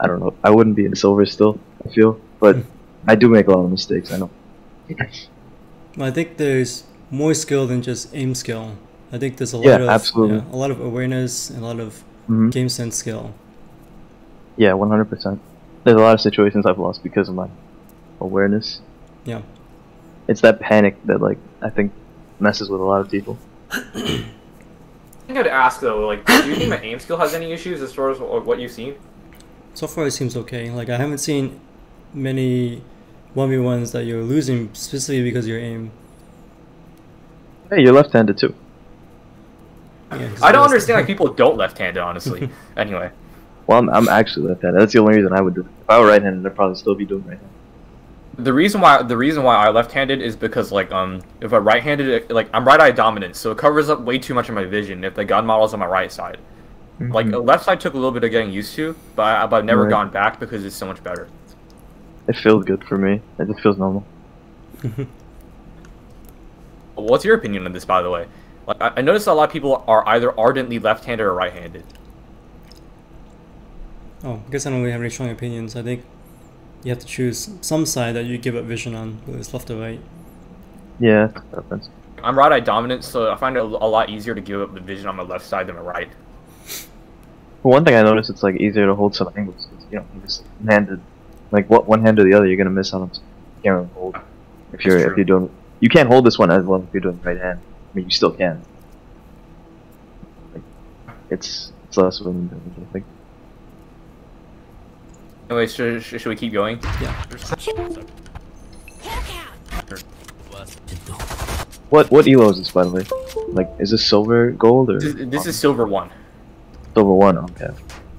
I don't know. I wouldn't be in silver still. I feel, but *laughs* I do make a lot of mistakes. I know. Well, I think there's more skill than just aim skill. I think there's a Yeah, lot of absolutely. yeah, a lot of awareness and a lot of Mhm. game sense skill. Yeah, one hundred percent. There's a lot of situations I've lost because of my awareness. Yeah. It's that panic that like I think messes with a lot of people. I think I'd ask though, like, do you think my aim skill has any issues as far as what you've seen? So far, it seems okay. Like I haven't seen many one v ones that you're losing specifically because of your aim. Hey, you're left-handed too. Yeah, 'cause I don't that's- understand like people don't left-handed, honestly. *laughs* anyway, Well, I'm, I'm actually left-handed. That's the only reason I would do it. If I were right-handed, I'd probably still be doing right-handed. the reason why the reason why I left-handed is because like um if I right-handed like I'm right-eye dominant, so it covers up way too much of my vision if the gun model's on my right side. Like Mhm. the left side took a little bit of getting used to, but, I, but I've never Right. gone back because it's so much better. It feels good for me. It just feels normal. *laughs* What's your opinion on this, by the way? Like I, I noticed a lot of people are either ardently left-handed or right-handed. Oh, I guess I don't really have any strong opinions. I think you have to choose some side that you give up vision on, whether it's left or right. Yeah, it's. I'm right-eye dominant, so I find it a, a lot easier to give up the vision on my left side than my right. For one thing, I noticed it's like easier to hold some angles. 'cause, you know, you're just handed, like what one hand or the other, you're gonna miss on them. So you can't really hold if you're if you're doing. You can't hold this one as well if you're doing right hand. I mean, you still can. Like, it's it's less of an advantage, I think. Anyway, should, should, should we keep going? Yeah. What what elo is this by the way? Like, is this silver, gold, or This, this is silver one. silver one? Okay.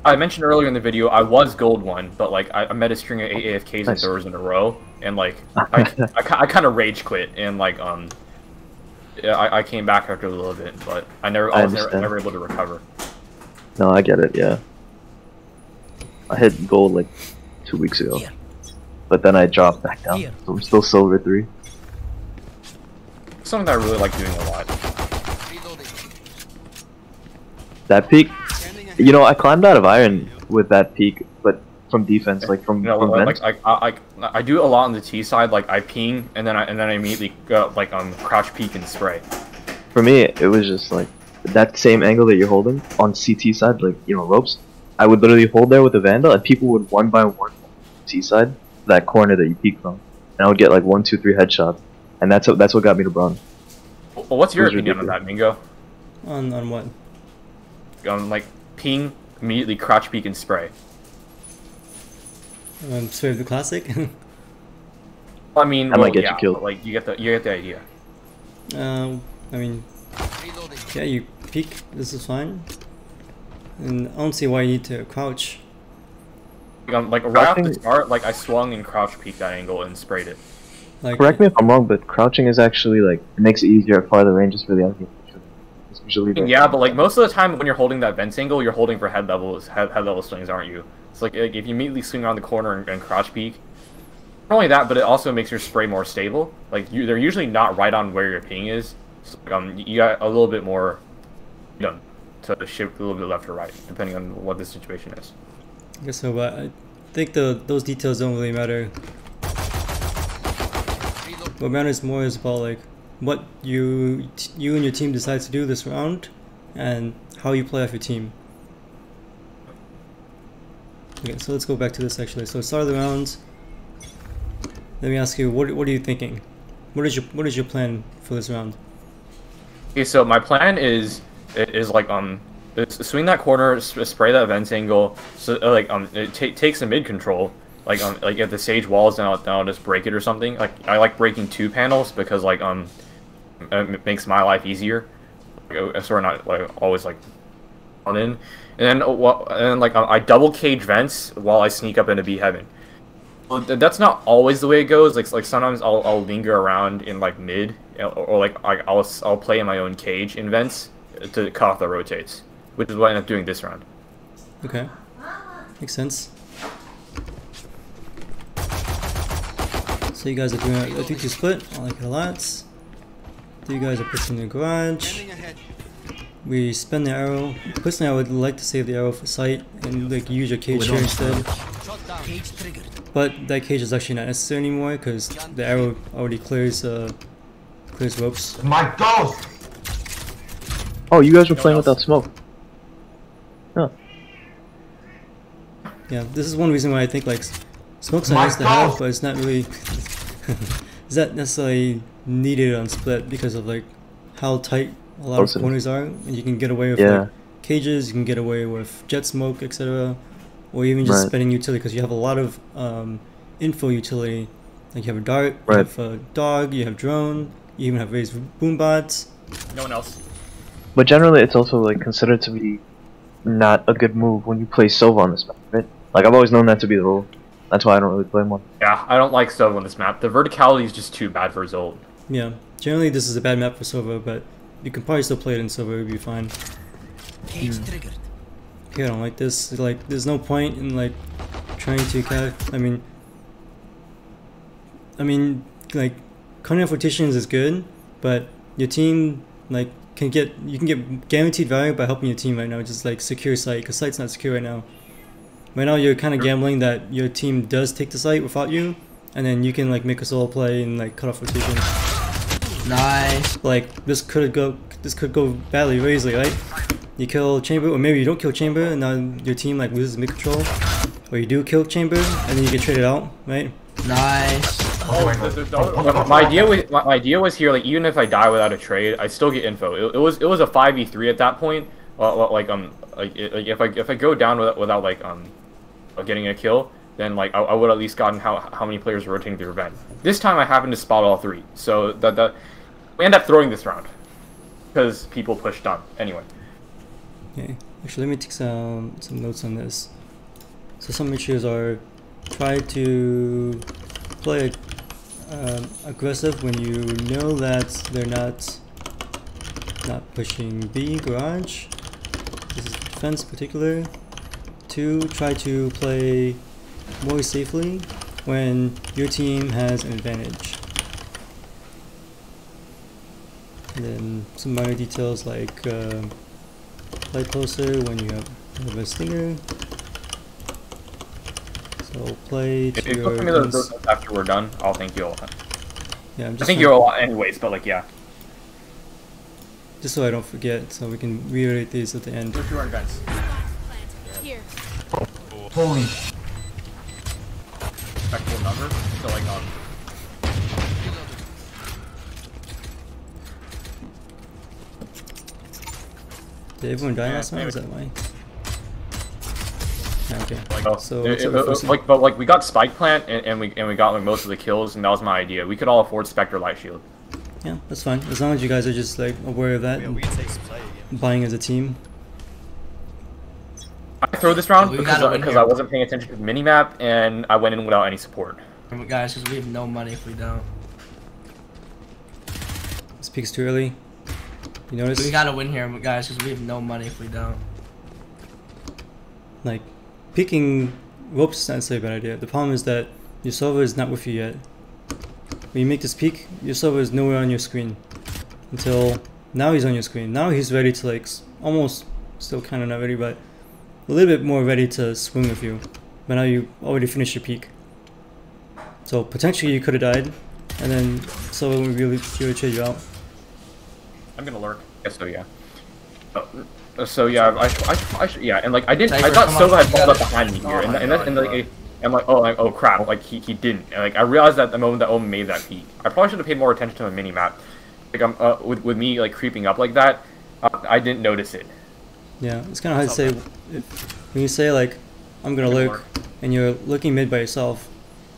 I mentioned earlier in the video I was gold one, but like I, I met a string of eight AFKs and Nice. throwers in a row, and like I, I, ki- I kind of rage quit and like um yeah, I, I came back after a little bit, but I never I I was never, never able to recover. No, I get it. Yeah. I hit gold like two weeks ago, Here. but then I dropped back down. Here. So I'm still silver three. Something that I really like doing a lot. That peak, you know, I climbed out of iron with that peak, but from defense, like from, You know, from like, vents. like I, I I do a lot on the T side. Like I ping and then I and then I immediately go, like um crouch peek and spray. For me, it was just like that same angle that you're holding on CT side, like you know ropes. I would literally hold there with the vandal, and people would one by one T side that corner that you peek from, and I would get like one, two, three headshots, and that's what that's what got me to bronze. Well, what's your It was opinion on that, Mingo? On on what? Um, like ping immediately crouch peek and spray. Um, Spray of the classic. *laughs* I mean, I might well, get you killed. Like you get the you get the idea. um, I mean, yeah, you peek. This is fine. And I don't see why you need to crouch. Like, um, like right off the start, like I swung and crouch peeked that angle and sprayed it. Like, Correct me if I'm wrong, but crouching is actually like it makes it easier at farther ranges for the enemy. It's the- Yeah, but like most of the time when you're holding that vent angle, you're holding for head levels, head, head level swings, aren't you? It's like, like if you immediately swing around the corner and, and crouch peek. Not only that, but it also makes your spray more stable. Like you, they're usually not right on where your ping is. So, um, you got a little bit more, you know, to shift a little bit left or right, depending on what the situation is. I guess so, but I think the those details don't really matter. What matters more is about like what you you and your team decide to do this round, and how you play off your team. Okay, so let's go back to this actually. So start of the round. Let me ask you, what what are you thinking? What is your what is your plan for this round? Okay, so my plan is is like um swing that corner, spray that vent angle, so uh, like um it ta takes a mid control. Like um like if the sage walls, then I'll, then I'll just break it or something. Like I like breaking two panels because like um it makes my life easier. Like, uh, sort of not like always like on in, and then uh, wha- and like I double cage vents while I sneak up into B heaven. Well, that's not always the way it goes. Like like sometimes I'll, I'll linger around in like mid or, or like I, I'll I'll play in my own cage in vents to cut off the rotates, which is what I ended up doing this round. Okay. Makes sense. So you guys are doing a 3-2 split. I like it a lot. You guys are pushing the garage. We spin the arrow. Personally, I would like to save the arrow for sight and like use your cage here instead. But that cage is actually not necessary anymore because the arrow already clears uh clears ropes. My ghost! Oh, you guys were playing without smoke. Huh. Yeah, this is one reason why I think like smoke's My nice to have, but it's not really *laughs* is that necessarily needed on split because of like how tight a lot Awesome. of corners are, and you can get away with Yeah. like cages, you can get away with Jett smoke, etc., or even just Right. spending utility because you have a lot of um, info utility. Like you have a dart, you have a dog, you have drone, you even have Raze's boom bots. No one else. But generally, it's also like considered to be not a good move when you play Sova on this map, right? Like I've always known that to be the rule. That's why I don't really play more. Yeah, I don't like Sova on this map. The verticality is just too bad for his ult. Yeah, generally this is a bad map for Sova, but you can probably still play it in Sova, it would be fine. Cage hmm. triggered. Okay, I don't like this. Like, there's no point in like trying to cal- I mean, I mean, like, cutting off rotations is good, but your team like can get you can get guaranteed value by helping your team right now. Just like secure site, because site's not secure right now. Right now, you're kind of gambling that your team does take the site without you, and then you can like make a solo play and like cut off rotations. Nice. Like this could go this could go badly very easily, right? You kill Chamber, or maybe you don't kill Chamber, and now your team like loses mid control. Or you do kill Chamber, and then you get traded out, right? Nice. Oh my The- god. the- the- my idea was my my idea was here like even if I die without a trade, I still get info. It, it was it was a five v three at that point. Well, well, like um like, it, like if I if I go down without, without like um uh, getting a kill, then like I, I would at least gotten how how many players were rotating through event. This time I happened to spot all three, so that that we end up throwing this round because people pushed on anyway. Okay. Actually, let me take some some notes on this. So some issues are try to play um, aggressive when you know that they're not not pushing B garage. This is defense particular. Two, try to play more safely when your team has an advantage. And then some minor details like play closer when you have, have a stinger. So play If you your me those, those after we're done, I'll thank you all. yeah, I'm just. I think trying- you're all anyways, but like yeah. just so I don't forget, so we can reiterate these at the end. Go through our events. Here. Holy. Respectable number. So like um. Did everyone die Yeah, last time? Is that why? Yeah, Okay. Like, oh, So it- looks it- like uh, it- like, but like we got spike plant and, and we and we got like most of the kills, and that was my idea. We could all afford Spectre Light Shield. Yeah, that's fine. As long as you guys are just like aware of that Yeah, and we can take play again. buying as a team. I throw this round We because I, because. I wasn't paying attention to the minimap and I went in without any support. Remember, guys, because we have no money if we don't. Speaks too early. You notice? We gotta win here, guys, because we have no money if we don't. like picking ropes is not necessarily a bad idea. The problem is that your server is not with you yet. When you make this peak, your server is nowhere on your screen until now he's on your screen. Now he's ready to like almost still kind of not ready, but a little bit more ready to swing with you. But now you already finished your peak. So potentially you could have died, and then server would really really trade you out. I'm gonna lurk. Yeah, so yeah. Uh, so yeah, I, sh- I, I yeah, and like I didn't. I thought come Sova on, had you pulled up behind me here, Oh and, and, then, God, and like, bro. I'm like, oh, like, oh crap, like he, he didn't. And, like I realized that the moment that Omen made that peek, I probably should have paid more attention to the mini map. Like I'm uh, with with me like creeping up like that, uh, I didn't notice it. Yeah, it's kind of hard to say. If, when you say like, I'm gonna Good lurk, and you're looking mid by yourself,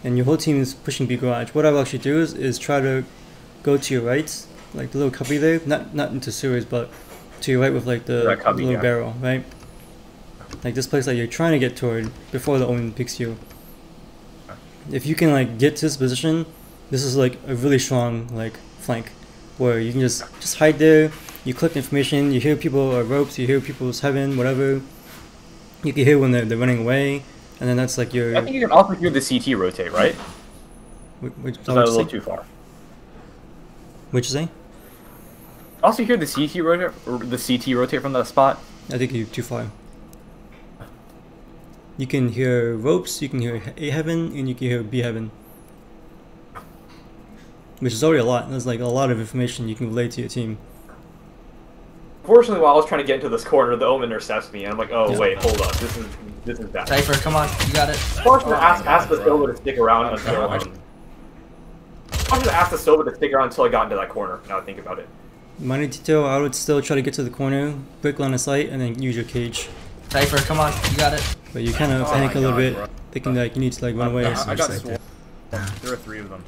and your whole team is pushing B garage, what I will actually do is, is try to go to your right, like the little cubby there, not not into sewers, but to your right with like the cubby, little yeah. barrel, right? Like this place that you're trying to get toward before the omen picks you. If you can like get to this position, this is like a really strong like flank. where you can just just hide there. You collect information. You hear people are ropes. You hear people's heaven, whatever. You can hear when they're, they're running away, and then that's like your. I think you can also hear the CT rotate, right? Which, which, a little too far? What'd you say? Also hear the CT rotate, or the CT rotate from that spot. I think you're too far. You can hear ropes, you can hear A heaven, and you can hear B heaven. Which is already a lot. That's like a lot of information you can relay to your team. Fortunately, while I was trying to get into this corner, the Omen intercepts me, and I'm like, oh Yeah. wait, hold up, this is this is bad. Cypher, come on, you got it. I was gonna ask, ask the Sova to stick around until. Um, I was gonna ask the Sova to stick around until I got into that corner. Now I think about it. Minor detail, I would still try to get to the corner, break line of sight, and then use your cage. Cypher, come on, you got it. But you kind of Oh panic my a little God, bit, bro. thinking that you need to like run away. Uh-huh, I, so I got like- There are three of them.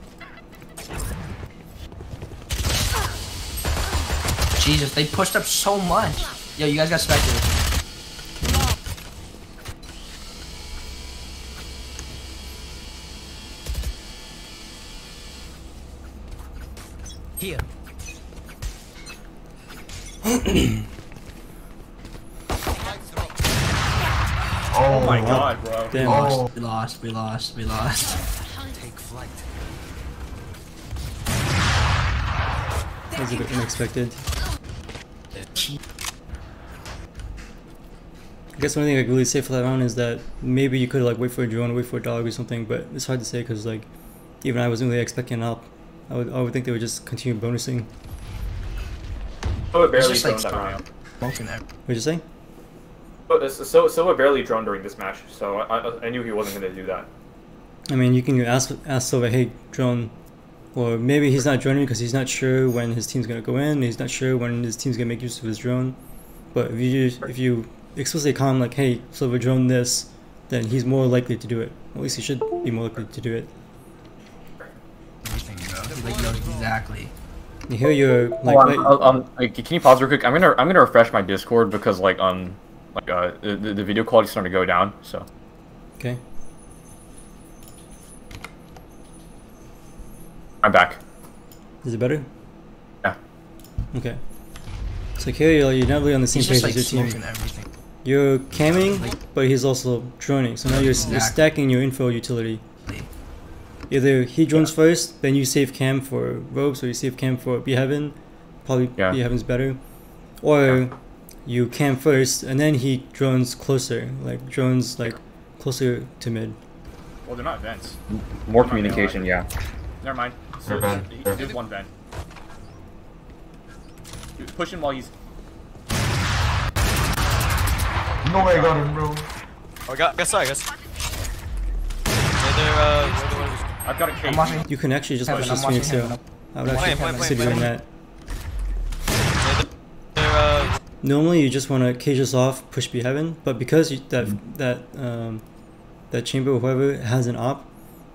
Jesus, they pushed up so much. Yo, you guys got spectators. Here. *clears throat* Oh my wow. god, bro. Damn. Oh. We lost, we lost, we lost. Take flight. That was a bit unexpected. I guess one thing I could really say for that round is that maybe you could like wait for a drone, wait for a dog or something, but it's hard to say because like even I wasn't really expecting help. I would, I would think they would just continue bonusing. Sova barely just, like, droned that round. What'd you say? But this- so Sova barely droned during this match, so I, I, I knew he wasn't gonna do that. I mean, you can ask ask Sova, hey, drone, or maybe he's not droning because he's not sure when his team's gonna go in. He's not sure when his team's gonna make use of his drone. But if you if you explicitly call him like, hey, Sova, drone this, then he's more likely to do it. At least he should be more likely to do it. Like, yo, exactly. You hear your like, Hold on, wait- um, um, like, can you pause real quick? I'm gonna I'm gonna refresh my Discord because like um like uh the, the video quality's starting to go down. So okay. I'm back. Is it better? Yeah. Okay. So here you're, you're not really on the same He's page just like as your team. everything. You're camming, but he's also droning. So now you're, you're stacking your info utility. Either he drones first, then you save cam for ropes, or you save cam for B Heaven. Probably Yeah. B Heaven's better. Or you cam first, and then he drones closer, like drones like closer to mid. Well, they're not vents. More communication, yeah. Never mind. So, They're he- There's one vent. Dude, Push him while he's. No way I got him, bro. Oh, I got, I guess I guess. They're, uh, is- I've got a cage. I'm watching You can actually just heaven, push I'm the watching Phoenix too. I would actually Play, play, consider doing that. they're, uh, Normally, you just want to cage us off, push B heaven, but because you, that that um, that chamber or whoever has an op,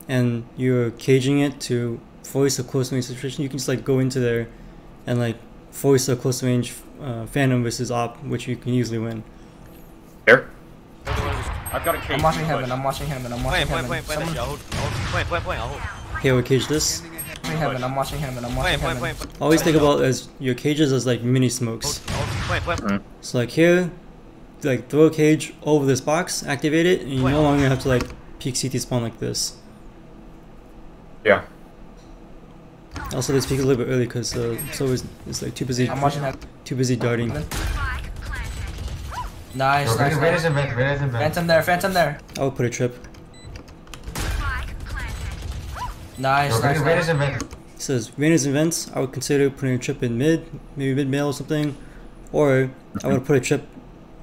and you're caging it to force a close range situation, you can just like go into there, and like force a close range uh, Phantom versus op, which you can easily win. There. I've got a cage. I'm watching Push. heaven, I'm watching heaven, I'm watching point, heaven. point, point, Someone I'll hold, I'll hold. Point, point, point, I'll hold. Here we cage this. watching heaven, I'm watching heaven, I'm watching Point, point, heaven. point, Always think about as your cages as like mini smokes. Hold, hold. Point, point. So like here, like throw a cage over this box, activate it, and you no longer have to like peek CT spawn like this. Yeah. Also, let's peek a little bit early because uh, so is is like too busy I'm watching heaven. too busy darting. Nice, Yo, nice, where, where is nice. the vent? Where is the vent? Phantom there, Phantom there. I would put a trip. Nice, Yo, nice, where, where is nice. the vent? It says Rainers events. I would consider putting a trip in mid, maybe mid mail or something, or I would put a trip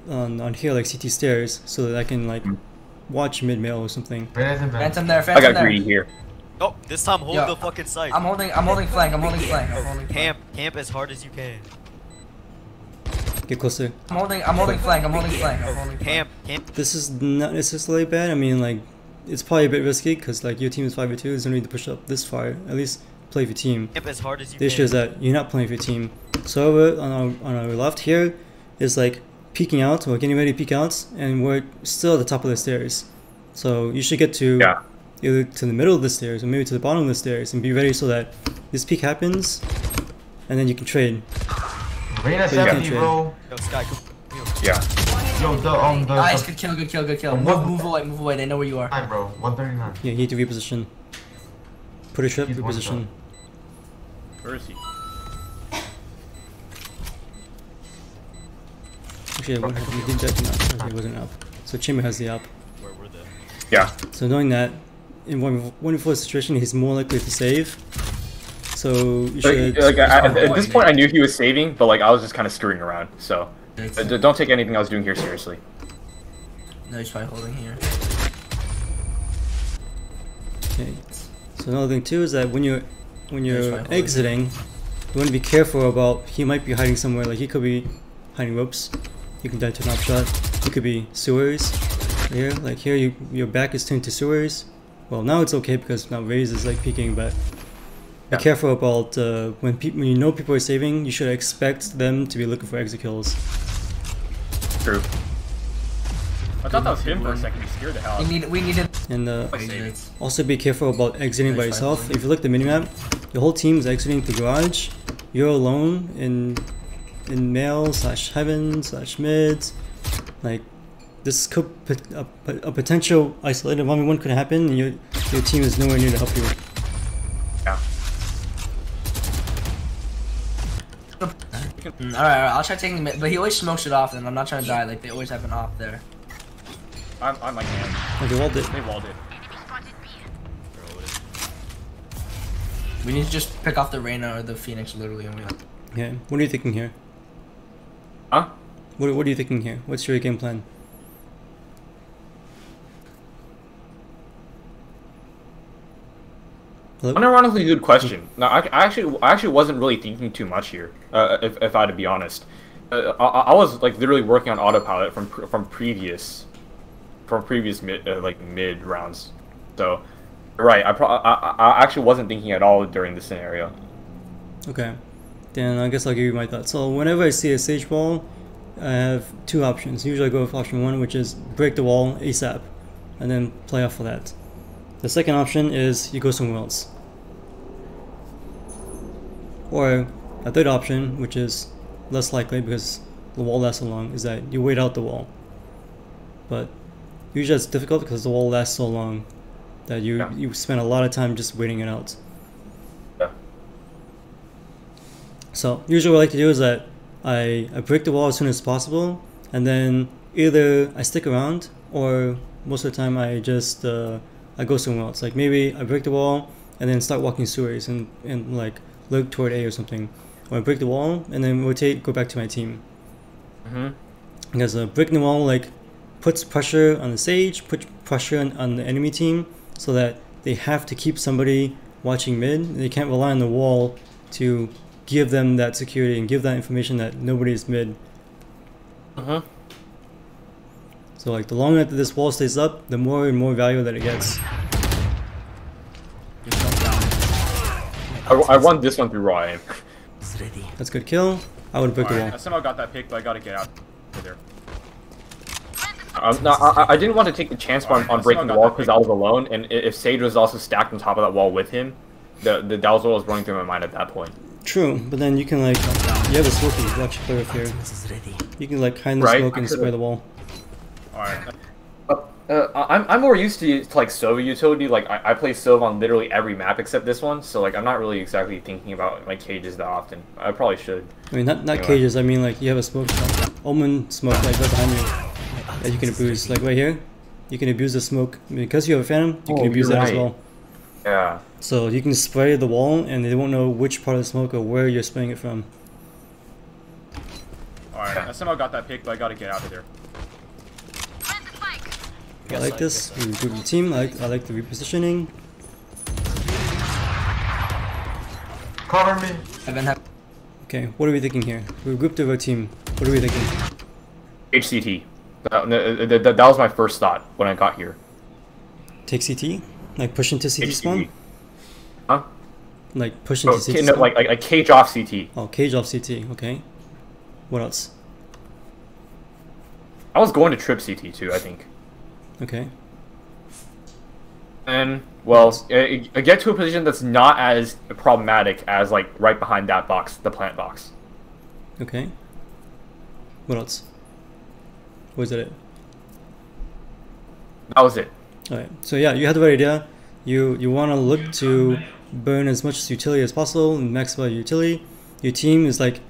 on on here like CT stairs so that I can like watch mid mail or something. Where is the vent? Phantom there, I got there. greedy here. Oh, this time hold Yo, the fucking site. I'm holding, I'm holding flank, I'm holding flank, I'm holding flank. Camp, camp as hard as you can. Get closer. I'm holding, I'm holding flank, I'm holding flank, I'm holding flank. Camp, camp. This is not necessarily bad. I mean, like, it's probably a bit risky because like your team is five v two. There's no need to push up this far. At least play for your team. Camp as hard as you The issue is that you're not playing for your team. So over on our, on our left here is like peeking out or getting ready to peek out, and we're still at the top of the stairs. So you should get to Yeah. either to the middle of the stairs or maybe to the bottom of the stairs and be ready so that this peak happens. and then you can trade. Reyna But you can't 70, trade. bro. Yo, Skye, come. Yeah. Yo, the, um, the, Nice, good kill, good kill, good kill. Move, move away, move away. They know where you are. time, bro. 139. Yeah, you need to reposition. Put a trip, reposition. Where is he? Actually, what happened? You did that not. Okay, it wasn't up. So Chamber has the up. Where were they? Yeah. So knowing that, in one one four situation, he's more likely to save. So you should. Like, like I, at, at this point, I knew he was saving, but like I was just kind of screwing around. So uh, don't take anything I was doing here seriously. No, he's probably holding here. Okay. So another thing too is that when you're when you're fine. exiting, you want to be careful about. He might be hiding somewhere. Like he could be hiding ropes. You can die to an upshot. He could be sewers. Here, like here, you your back is turned to sewers. Well, now it's okay because now Raze is like peeking, but be careful about uh, when people when you know people are saving. You should expect them to be looking for exit kills. True. I thought that was him for a second. He scared the hell out We of me. need, we needed. And uh. Also be careful about exiting by Nice try, yourself. Paulie. If you look at the minimap, the whole team is exiting the garage. You're alone in in mail slash heaven slash mid. Like this could put a, a potential isolated one v one could happen, and your your team is nowhere near to help you. Mm, all right, all right, I'll try taking the mid, but he always smokes it off, and I'm not trying to die. Like they always have an off there. I'm, I'm like, man. Okay, well, the, They walled it. We need to just pick off the Reyna or the Phoenix, literally, and we. okay. What are you thinking here? Huh? What What are you thinking here? What's your game plan? Hello? Unironically good question. No, I, I actually, I actually wasn't really thinking too much here. Uh, if, if I had to be honest, uh, I, I was like literally working on autopilot from from previous, from previous mid uh, like mid rounds. So, right. I, pro- I I I actually wasn't thinking at all during this scenario. Okay, then I guess I'll give you my thoughts. So whenever I see a sage wall, I have two options. Usually I go with option one, which is break the wall ASAP, and then play off of that. The second option is you go somewhere else. Or a third option, which is less likely because the wall lasts so long, is that you wait out the wall. But usually it's difficult because the wall lasts so long that you Yeah. you spend a lot of time just waiting it out. Yeah. So usually what I like to do is that I, I break the wall as soon as possible and then either I stick around or most of the time I just uh, I go somewhere else. Like maybe I break the wall and then start walking sewers and, and like look toward A or something. Or I break the wall and then rotate, go back to my team. Mm-hmm. Because uh, breaking the wall like puts pressure on the sage, puts pressure on, on the enemy team, so that they have to keep somebody watching mid. They can't rely on the wall to give them that security and give that information that nobody is mid. Uh-huh. So like the longer that this wall stays up, the more and more value that it gets. I, I won this one through raw aim. That's good kill. I would break the Alright, wall. I somehow got that pick, but I gotta get out of there. Um, no, I, I didn't want to take the chance on, Alright, on breaking the wall because. I was alone, and if Sage was also stacked on top of that wall with him, the, the that was what was running through my mind at that point. True, but then you can like you have a smoke you can actually play with here. This is ready. You can like hide in the Right, smoke and could've- spray the wall. Alright. Uh, I'm, I'm more used to, to like Sova utility. Like I, I play Sova on literally every map except this one, so like I'm not really exactly thinking about my cages that often. I probably should. I mean, not not Anyway. cages. I mean, like you have a smoke, omen smoke, like right behind you that you can abuse. Like right here, you can abuse the smoke because you have a phantom. You Oh, can abuse you're that as well. Yeah. So you can spray the wall, and they won't know which part of the smoke or where you're spraying it from. Alright, I somehow got that pick, but I gotta get out of there. I like this. We regroup the team. I like I like the repositioning. Cover me. Heaven, have. Okay, what are we thinking here? We regrouped our team. What are we thinking? HCT. That, that, that, that was my first thought when I got here. Take CT, like push into CT spawn, Huh? like push oh, into Oh, CT no, spawn. like, like a cage off CT. oh, cage off CT. Okay. What else? I was going to trip CT too. I think. Okay. And well, uh, get to a position that's not as problematic as like right behind that box, the plant box. Okay. What else? Was that it? That was it. Alright, so yeah, you had the right idea. You you want to look to burn as much utility as possible and maximize utility. Your team is like,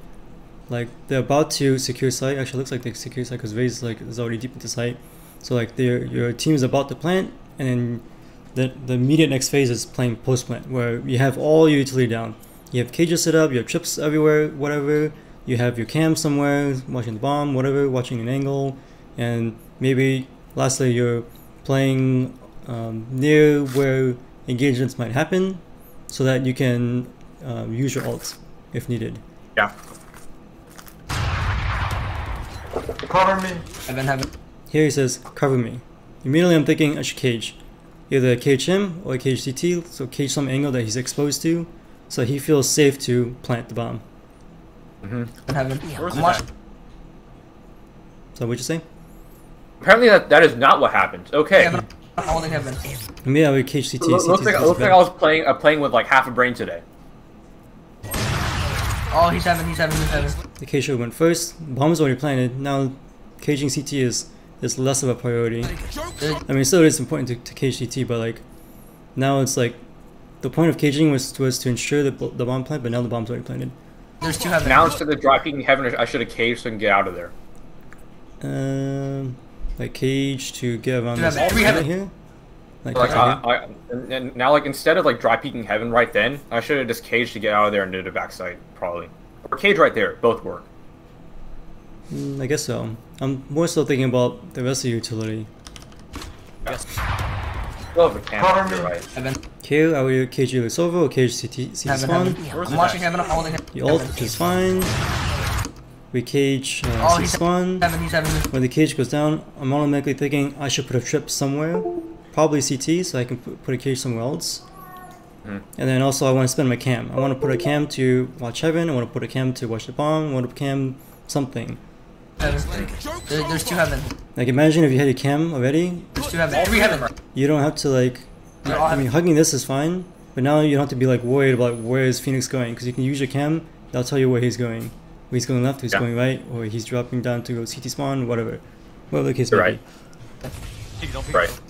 like they're about to secure site. Actually, it looks like they secure site because Raze like is already deep into site. So like their your team is about to plant, and then the the immediate next phase is playing post plant, where you have all your utility down. You have cages set up, you have trips everywhere, whatever. You have your cam somewhere, watching the bomb, whatever, watching an angle, and maybe lastly you're playing um, near where engagements might happen, so that you can um, use your ults if needed. Yeah. Cover me. Heaven, heaven. Here he says, cover me. Immediately I'm thinking I should cage. Either cage him or cage CT, so cage some angle that he's exposed to, so he feels safe to plant the bomb. Heaven, heaven. Where's I'm the watching. guy? So what'd you say? Apparently that that is not what happened. Okay. Heaven. I'm holding heaven. Me, I cage CT. Lo- CT looks like looks like I was playing uh, playing with like half a brain today. Oh, he's heaven, he's heaven, he's heaven. The cage should went first. Bomb's already planted. Now, caging CT is is less of a priority. I mean, still it is important to, to cage CT, but like now it's like the point of caging was was to ensure that the bomb plant, but now the bomb's already planted. There's two heaven. Now instead of drop peeking heaven, I should have caged so I can get out of there. Um, like cage to get around Do this you have heaven? here. Like, Like I. I, and, and now like instead of like dry peeking heaven right then, I should have just caged to get out of there and did a backside probably. Or cage right there, both work. Mm, I guess so. I'm more so thinking about the rest of the utility. Still have a cannon, Cover you're right. Heaven, Here, I will cage either Sova or cage CT, CT heaven, spawn. heaven. Where's I'm the watching guy? heaven, I'm holding heaven. The ult Heaven. is fine. We cage uh, Oh, C he's spawn. heaven, he's heaven. When the cage goes down, I'm automatically thinking I should put a trip somewhere, probably CT, so I can put, put a cage somewhere else. Mhm. And then also I want to spend my cam. I want to put a cam to watch heaven. I want to put a cam to watch the bomb. I want to cam something. Heaven. There, there's two heaven. Like imagine if you had a cam already, There's two heaven. Three heaven. you don't have to like. They're I mean, hugging this is fine, but now you don't have to be like worried about where is Phoenix going because you can use your cam. That'll tell you where he's going. Where he's going left, he's Yeah. going right, or he's dropping down to go CT spawn, whatever. Whatever the case You're may right. be. Right.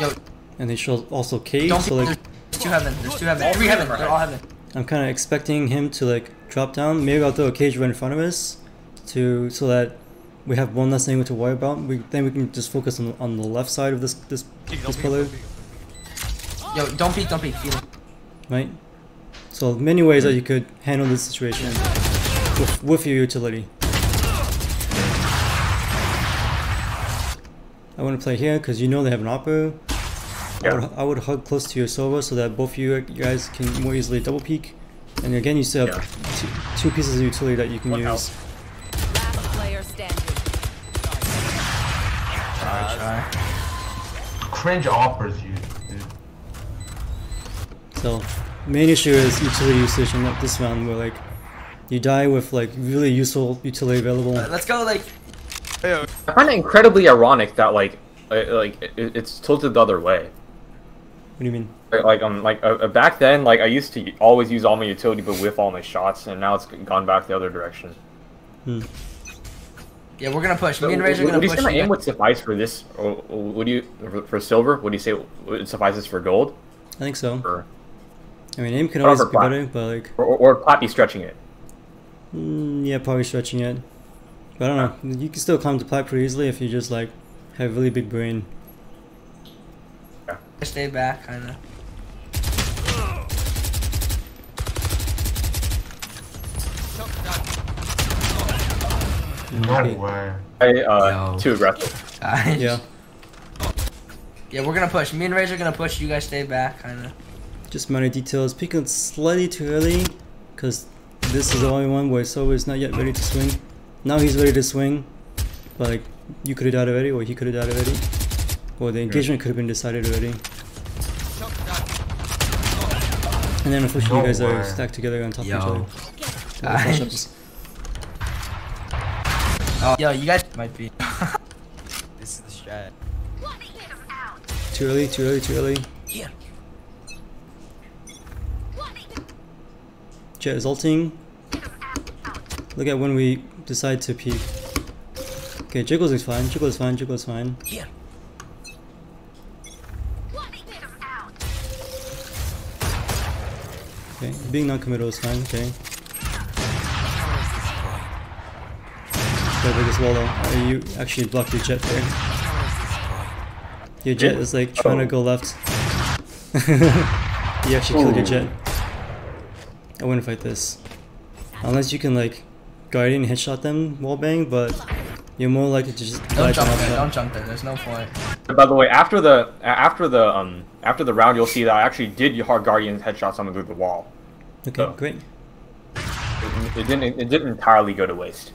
Yo, And they should also cage, don't so like there's two heaven. There's two heaven. Three heaven. They're all heaven. I'm kind of expecting him to like drop down. Maybe I'll throw a cage right in front of us, to so that we have one less thing to worry about. We then we can just focus on on the left side of this this this pillar, Yo, don't peek, don't peek. Feel it. right? So many ways that you could handle this situation with, with your utility. I want to play here because you know they have an opera. I, would, I would hug close to your Sova so that both of you guys can more easily double peek. And again, you still have two, two pieces of utility that you can One use. health. Last player standing. Cringe offers you, dude. So, main issue is utility usage in this round where like you die with like really useful utility available. Let's go, like. I find it incredibly ironic that like uh, like it, it's tilted the other way. What do you mean? Like like, um like uh, uh, back then like I used to always use all my utility but with all my shots and now it's gone back the other direction. Hmm. Yeah, we're gonna push. So, Me and Rage are gonna would you push. say my you aim would suffice for this or, or would you for, for silver? Would you say it suffices for gold I think so. or I mean, aim can always be plat? better, but like, or, or Clappy stretching it? mm, yeah, probably stretching it. But I don't know. You can still climb the plat pretty easily if you just like have a really big brain. Stay back, kinda. No way. I uh Yo. too aggressive. Guys. Yeah, Yeah, we're gonna push. Me and Rage are gonna push. You guys stay back, kinda. just minor details. Picking slightly too early, because this is the only one where Sova is not yet ready to swing. Now he's ready to swing, but like you could have died already, or he could have died already, or the engagement could have been decided already. And then unfortunately, you guys are stacked together on top Yo. of each other. *laughs* Oh, yo, you guys might be. *laughs* This is the strat. Watch this out. Too early, too early, too early. Here. Jett is ulting. Look at when we decide to peek. Okay, Jiggles is fine, Jiggles is fine, Jiggles is fine. Here. Okay, being non-committal is fine, okay. The biggest wall though. Uh, you actually blocked your Jett there. Your Jett is like trying to go left. *laughs* you actually killed your Jett. I wouldn't fight this. Unless you can like guardian headshot them wallbang, but you're more likely to just Don't jump them there. Don't jump there. There's no point. By the way, after the after the um after the round, you'll see that I actually did your hard guardian headshot someone through the wall. Okay, Oh. great. It, it didn't it didn't entirely go to waste.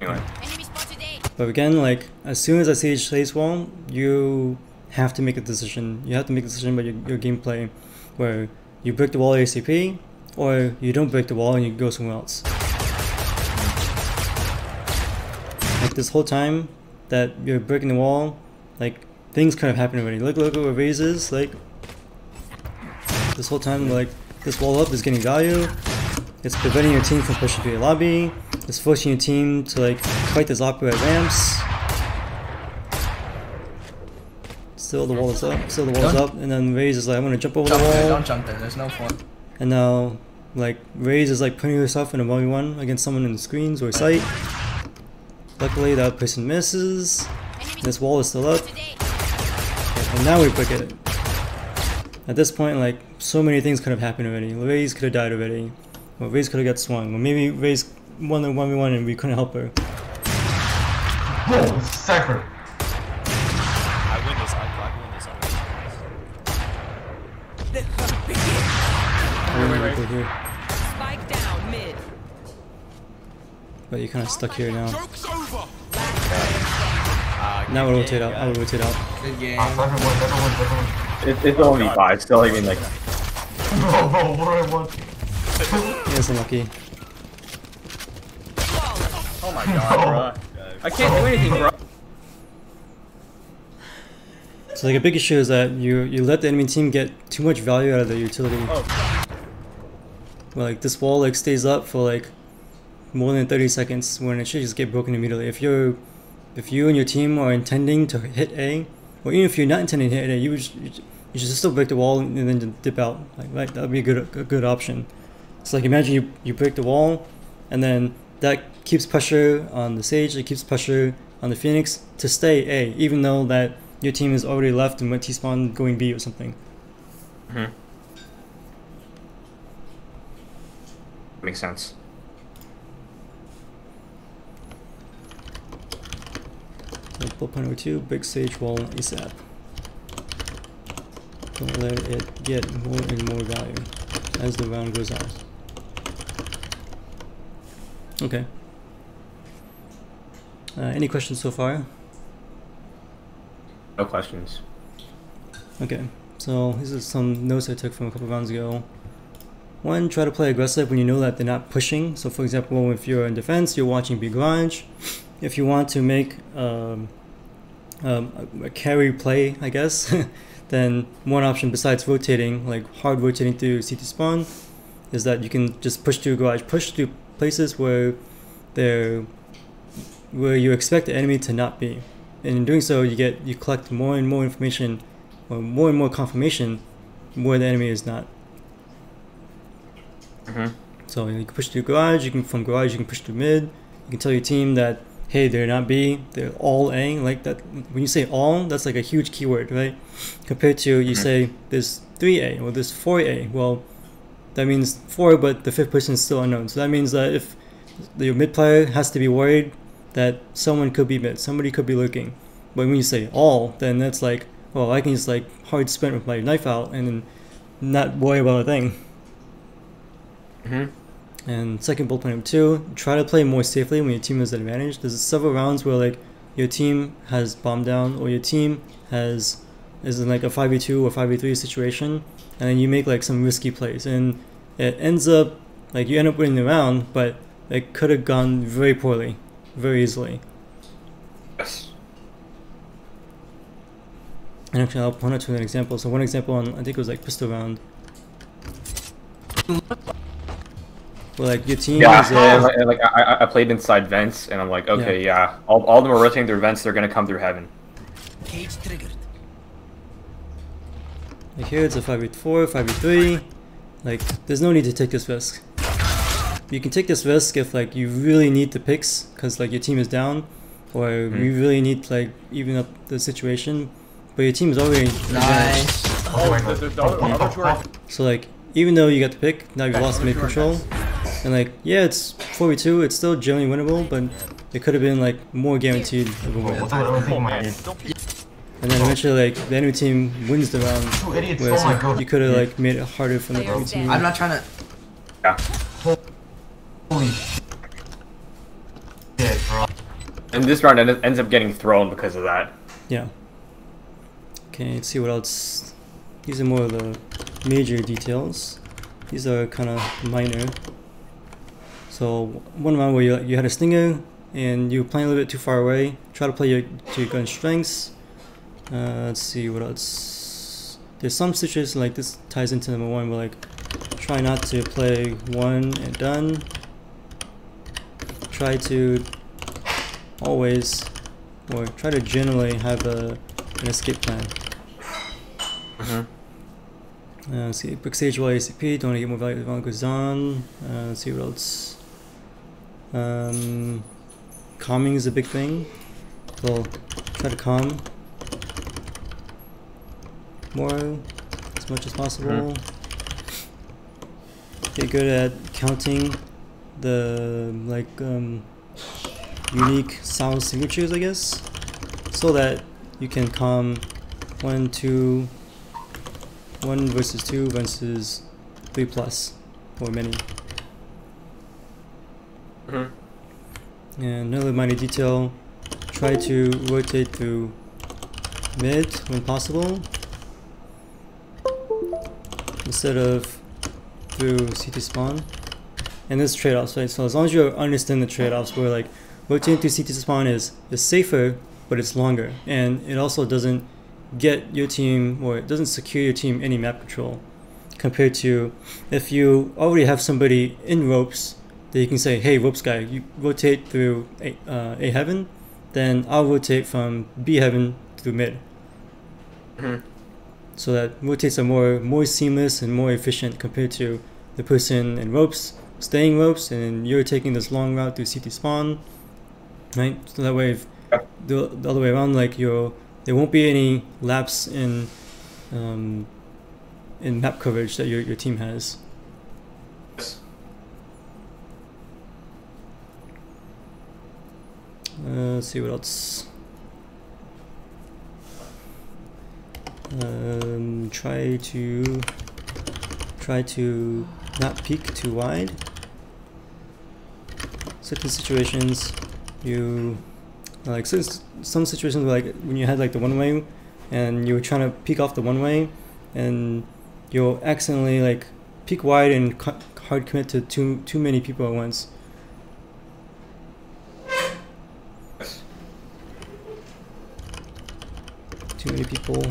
Anyway, Enemy spotted A. But again, like as soon as I see a chase wall, you have to make a decision. You have to make a decision about your, your gameplay, where you break the wall ASAP, or you don't break the wall and you go somewhere else. Like this whole time that you're breaking the wall, like things kind of happen already. Look, look at what Raze is like. This whole time, like this wall up is getting value. It's preventing your team from pushing through your lobby. It's forcing your team to like fight this opera at ramps. Still the wall is up, still the wall is Don't- up, and then Raze is like, I'm gonna jump over Jump the there. wall. Don't jump there. There's no point. And now, like, Raze is like putting herself in a 1v1 against someone in the screens or sight. Luckily, that person misses. This wall is still up. And now we break it. At this point, like, so many things could have happened already. Raze could have died already. Or Raze could have got swung. Or maybe Raze won the 1v1 and we couldn't help her. Whoa, Cypher. I win this. I, I win this. Wait, wait, wait, here. Spike down mid. But you're kind of stuck here now. Joke's over. Uh, Now we'll rotate game, out. I will rotate out. Good game. Ah, Cypher won, Cypher won, Cypher won. it, it's only five. Still, I mean, like Bro, what do I want? Yes, unlucky. oh my god, bro. I can't do anything, bro. So like a big issue is that you you let the enemy team get too much value out of their utility. Oh. Well, like this wall like stays up for like more than 30 seconds when it should just get broken immediately. If you're if you and your team are intending to hit A, or even if you're not intending to hit A, you should, you should still break the wall and then dip out. Like right, that would be a good a good option. So like imagine you you break the wall, and then that keeps pressure on the Sage. It keeps pressure on the Phoenix to stay A, even though that your team is already left and went T spawn going B or something. Hmm. Makes sense. So bullet two, big sage wall ASAP. Don't let it get more and more value as the round goes on. Okay. Uh, any questions so far? No questions. Okay, so these are some notes I took from a couple rounds ago. One, try to play aggressive when you know that they're not pushing. So, for example, if you're in defense, you're watching big garage. If you want to make um, um, a carry play, I guess, *laughs* then one option besides rotating, like hard rotating through CT spawn, is that you can just push through garage, push through places where they're where you expect the enemy to not be. And in doing so, you get you collect more and more information, or more and more confirmation where the enemy is not. Mm-hmm. So you can push through garage. You can from garage you can push through mid. You can tell your team that hey they're not B, they're all A. Like that. When you say all, that's like a huge keyword, right? Compared to you say there's three A or there's four A. Well, that means four, but the fifth person is still unknown. So that means that if your mid player has to be worried that someone could be mid, somebody could be lurking. But when you say all, then that's like, well, I can just like hard sprint with my knife out and then not worry about a thing. Mm-hmm. And second bullet point number two, try to play more safely when your team has an advantage. There's several rounds where like your team has bombed down or your team has is in like a 5v2 or 5v3 situation and then you make like some risky plays and it ends up like you end up winning the round but it could have gone very poorly very easily Yes. And actually, I'll point out to an example. So one example on I think it was like pistol round. Where like your team Yeah, is and, uh, like, and, like, I, I- I played inside vents, and I'm like, okay, yeah, all, all of them are rotating their vents. They're gonna come through heaven. Cage triggered. like here it's a five v four, five v three. Like there's no need to take this risk. You can take this risk if like you really need the picks because like your team is down, or you really need like even up the situation. But your team is already Nice. Oh, the, the, the other, other two are. So like, even though you got the pick, now you've lost mid control, and like, yeah, it's 4v2, it's still generally winnable, but it could have been like more guaranteed of a win. What's the only thing in my head? And then eventually, like, the enemy team wins the round, whereas stole my you, could have like made it harder for the enemy team. I'm not trying to. Yeah. Holy shit, bro. And this round end- ends up getting thrown because of that. Yeah. Okay, let's see what else. These are more of the major details. These are kind of minor. So one round where you, you had a stinger and you were playing a little bit too far away. Try to play your to your gun strengths. Uh, let's see what else. There's some situations like this ties into number one where like try not to play one and done. Try to always or try to generally have a an escape plan. Uh, let's see, quick Sage while ASAP, don't want to get more value as the round goes on. Uh, let's see what else. Um, calming is a big thing. So try to calm more as much as possible. Get good at counting the like um, unique sound signatures, I guess, so that you can calm one, two, one versus two versus three plus or many. Mhm. And another minor detail: try to rotate through mid when possible, instead of through CT spawn. And there's trade-offs, right? So as long as you understand the trade-offs, where like rotating through CT spawn is is safer, but it's longer, and it also doesn't get your team or it doesn't secure your team any map control, compared to if you already have somebody in ropes that you can say, hey ropes guy, you rotate through a, uh, a heaven, then I'll rotate from B heaven through mid. So that rotates are more more seamless and more efficient compared to the person in ropes staying ropes and you're taking this long route through CT spawn, right? So that way, if the, the other way around, like you're, there won't be any lapse in um, in map coverage that your your team has. Uh, see what else. Um, try to try to not peek too wide. Certain situations, you like so some situations where, like when you had like the one way, and you were trying to peek off the one way, and you'll accidentally like peek wide and hard commit to too too many people at once. Too many people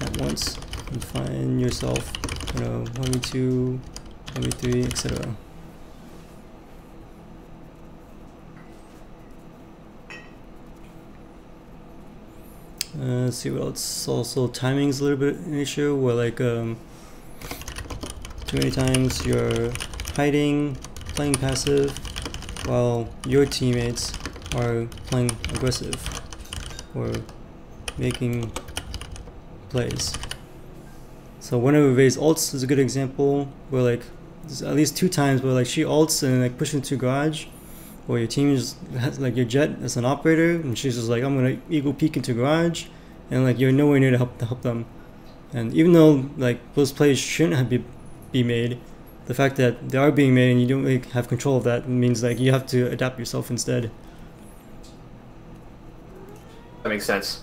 at once and find yourself, you know, 1v2, 1v3, etc. Uh, see what else. Also, timing's a little bit an issue where, like, um, too many times you're hiding, playing passive, while your teammates are playing aggressive or making plays. So whenever Vay's ults is a good example where like at least two times where like she ults and like push into garage or your team is has like your Jett as an operator and she's just like I'm gonna eagle peek into garage and like you're nowhere near to help to help them. And even though like those plays shouldn't have be, be made, the fact that they are being made and you don't really have control of that means like you have to adapt yourself instead. That makes sense.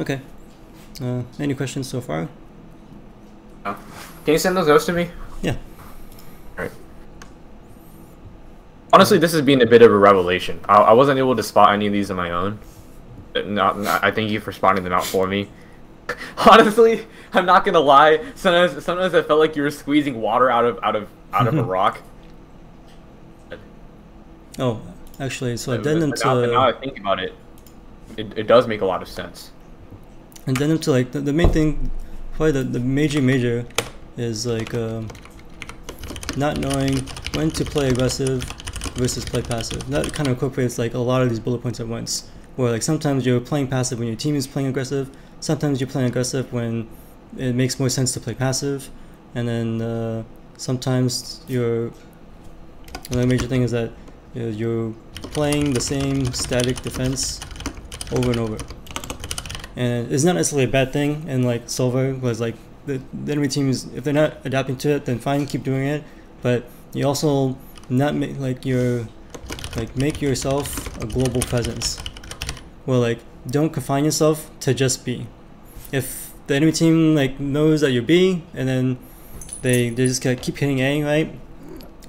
Okay. Uh, any questions so far? No. Can you send those notes to me? Yeah. Alright. Honestly, this has been a bit of a revelation. I, I wasn't able to spot any of these on my own. Uh, Not, not- I thank you for spotting them out for me. *laughs* Honestly, I'm not gonna lie. Sometimes, sometimes I felt like you were squeezing water out of out of out of a *laughs* rock. Oh, actually, so addendum but now, now I think about it, it, it does make a lot of sense. Addendum to like the, the main thing, probably the, the major major, is like um, not knowing when to play aggressive versus play passive. That kind of incorporates like a lot of these bullet points at once. Where like sometimes you're playing passive when your team is playing aggressive. Sometimes you're playing aggressive when it makes more sense to play passive, and then uh, sometimes you're another major thing is that uh, you're playing the same static defense over and over. And it's not necessarily a bad thing. And like Silver was like the, the enemy is. if they're not adapting to it, then fine, keep doing it. But you also not make like your like make yourself a global presence. Well, like don't confine yourself to just B. If the enemy team like knows that you're B, and then they they just keep hitting A, right?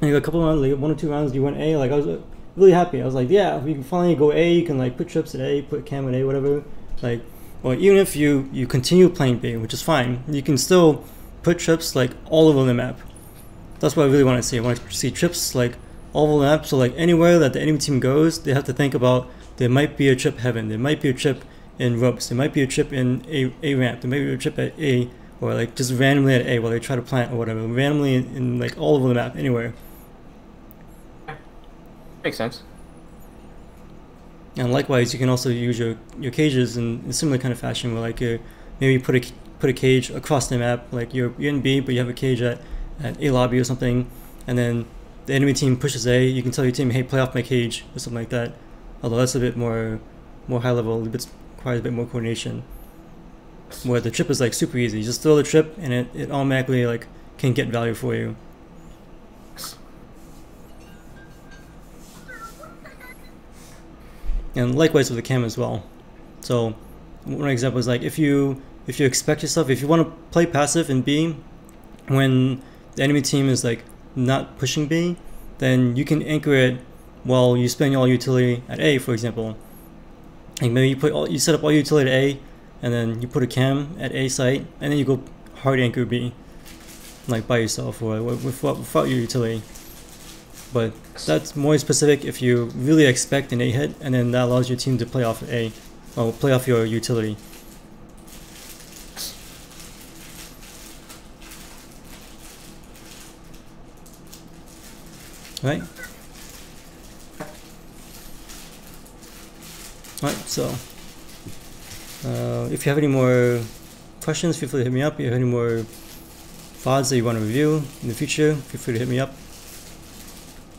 And a couple of rounds, like one or two rounds, you went A. Like I was uh, really happy. I was like, yeah, we can finally go A. You can like put trips at A, put cam at A, whatever. Like, well, even if you you continue playing B, which is fine, you can still put trips like all over the map. That's what I really want to see. I want to see trips like all over the map. So like anywhere that the enemy team goes, they have to think about there might be a trip heaven, there might be a trip in ropes, there might be a trip in a, a ramp, there might be a trip at A, or like just randomly at A while they try to plant or whatever, randomly in, in like all over the map, anywhere. Makes sense. And likewise, you can also use your, your cages in a similar kind of fashion, where like you maybe put a put a cage across the map, like you're, you're in B, but you have a cage at, at A lobby or something, and then the enemy team pushes A. You can tell your team, hey, play off my cage or something like that. Although that's a bit more more high level, a bit requires a bit more coordination. Where the trip is like super easy, you just throw the trip and it, it automatically like can get value for you. And likewise with the cam as well. So one example is like if you if you expect yourself if you want to play passive in B when the enemy team is like not pushing B, then you can anchor it while you spend all utility at A, for example. Like maybe you put all you set up all utility at A, and then you put a cam at A site, and then you go hard anchor B, like by yourself or with- without, without your utility. But that's more specific if you really expect an A hit, and then that allows your team to play off A, or play off your utility. Right? Alright, so uh, if you have any more questions, feel free to hit me up. If you have any more VODs that you want to review in the future, feel free to hit me up.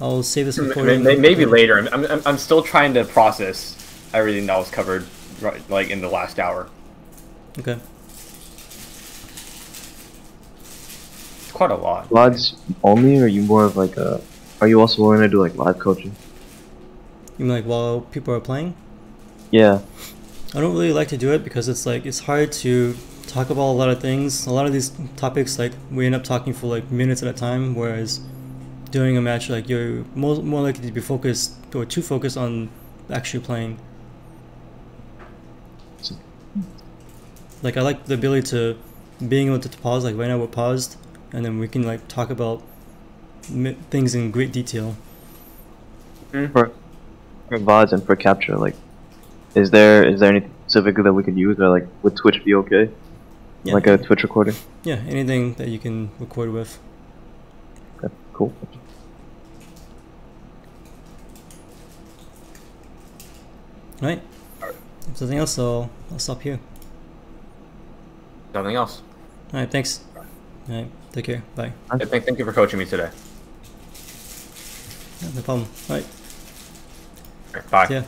I'll save this M- recording. Maybe later. I'm, I'm, I'm still trying to process everything that was covered, right, like in the last hour. Okay. It's quite a lot. VODs only, or are you more of like a? Are you also willing to do like live coaching? You mean like while people are playing? Yeah. I don't really like to do it because it's like it's hard to talk about a lot of things. A lot of these topics like we end up talking for like minutes at a time, whereas doing a match like you're more more likely to be focused or too focused on actually playing. Like I like the ability to being able to pause. Like right now we're paused, and then we can like talk about mi- things in great detail. Mm-hmm. For for VODs and for capture, like, is there is there anything specific that we could use, or like would Twitch be okay? Yeah. Like a Twitch recording. Yeah, anything that you can record with. Okay, cool. Right. If nothing else, I'll, I'll stop here. Nothing else. All right, thanks. All right, take care. Bye. Yeah, Thank, thank you for coaching me today. Yeah, no problem. All right, All right, Bye. yeah.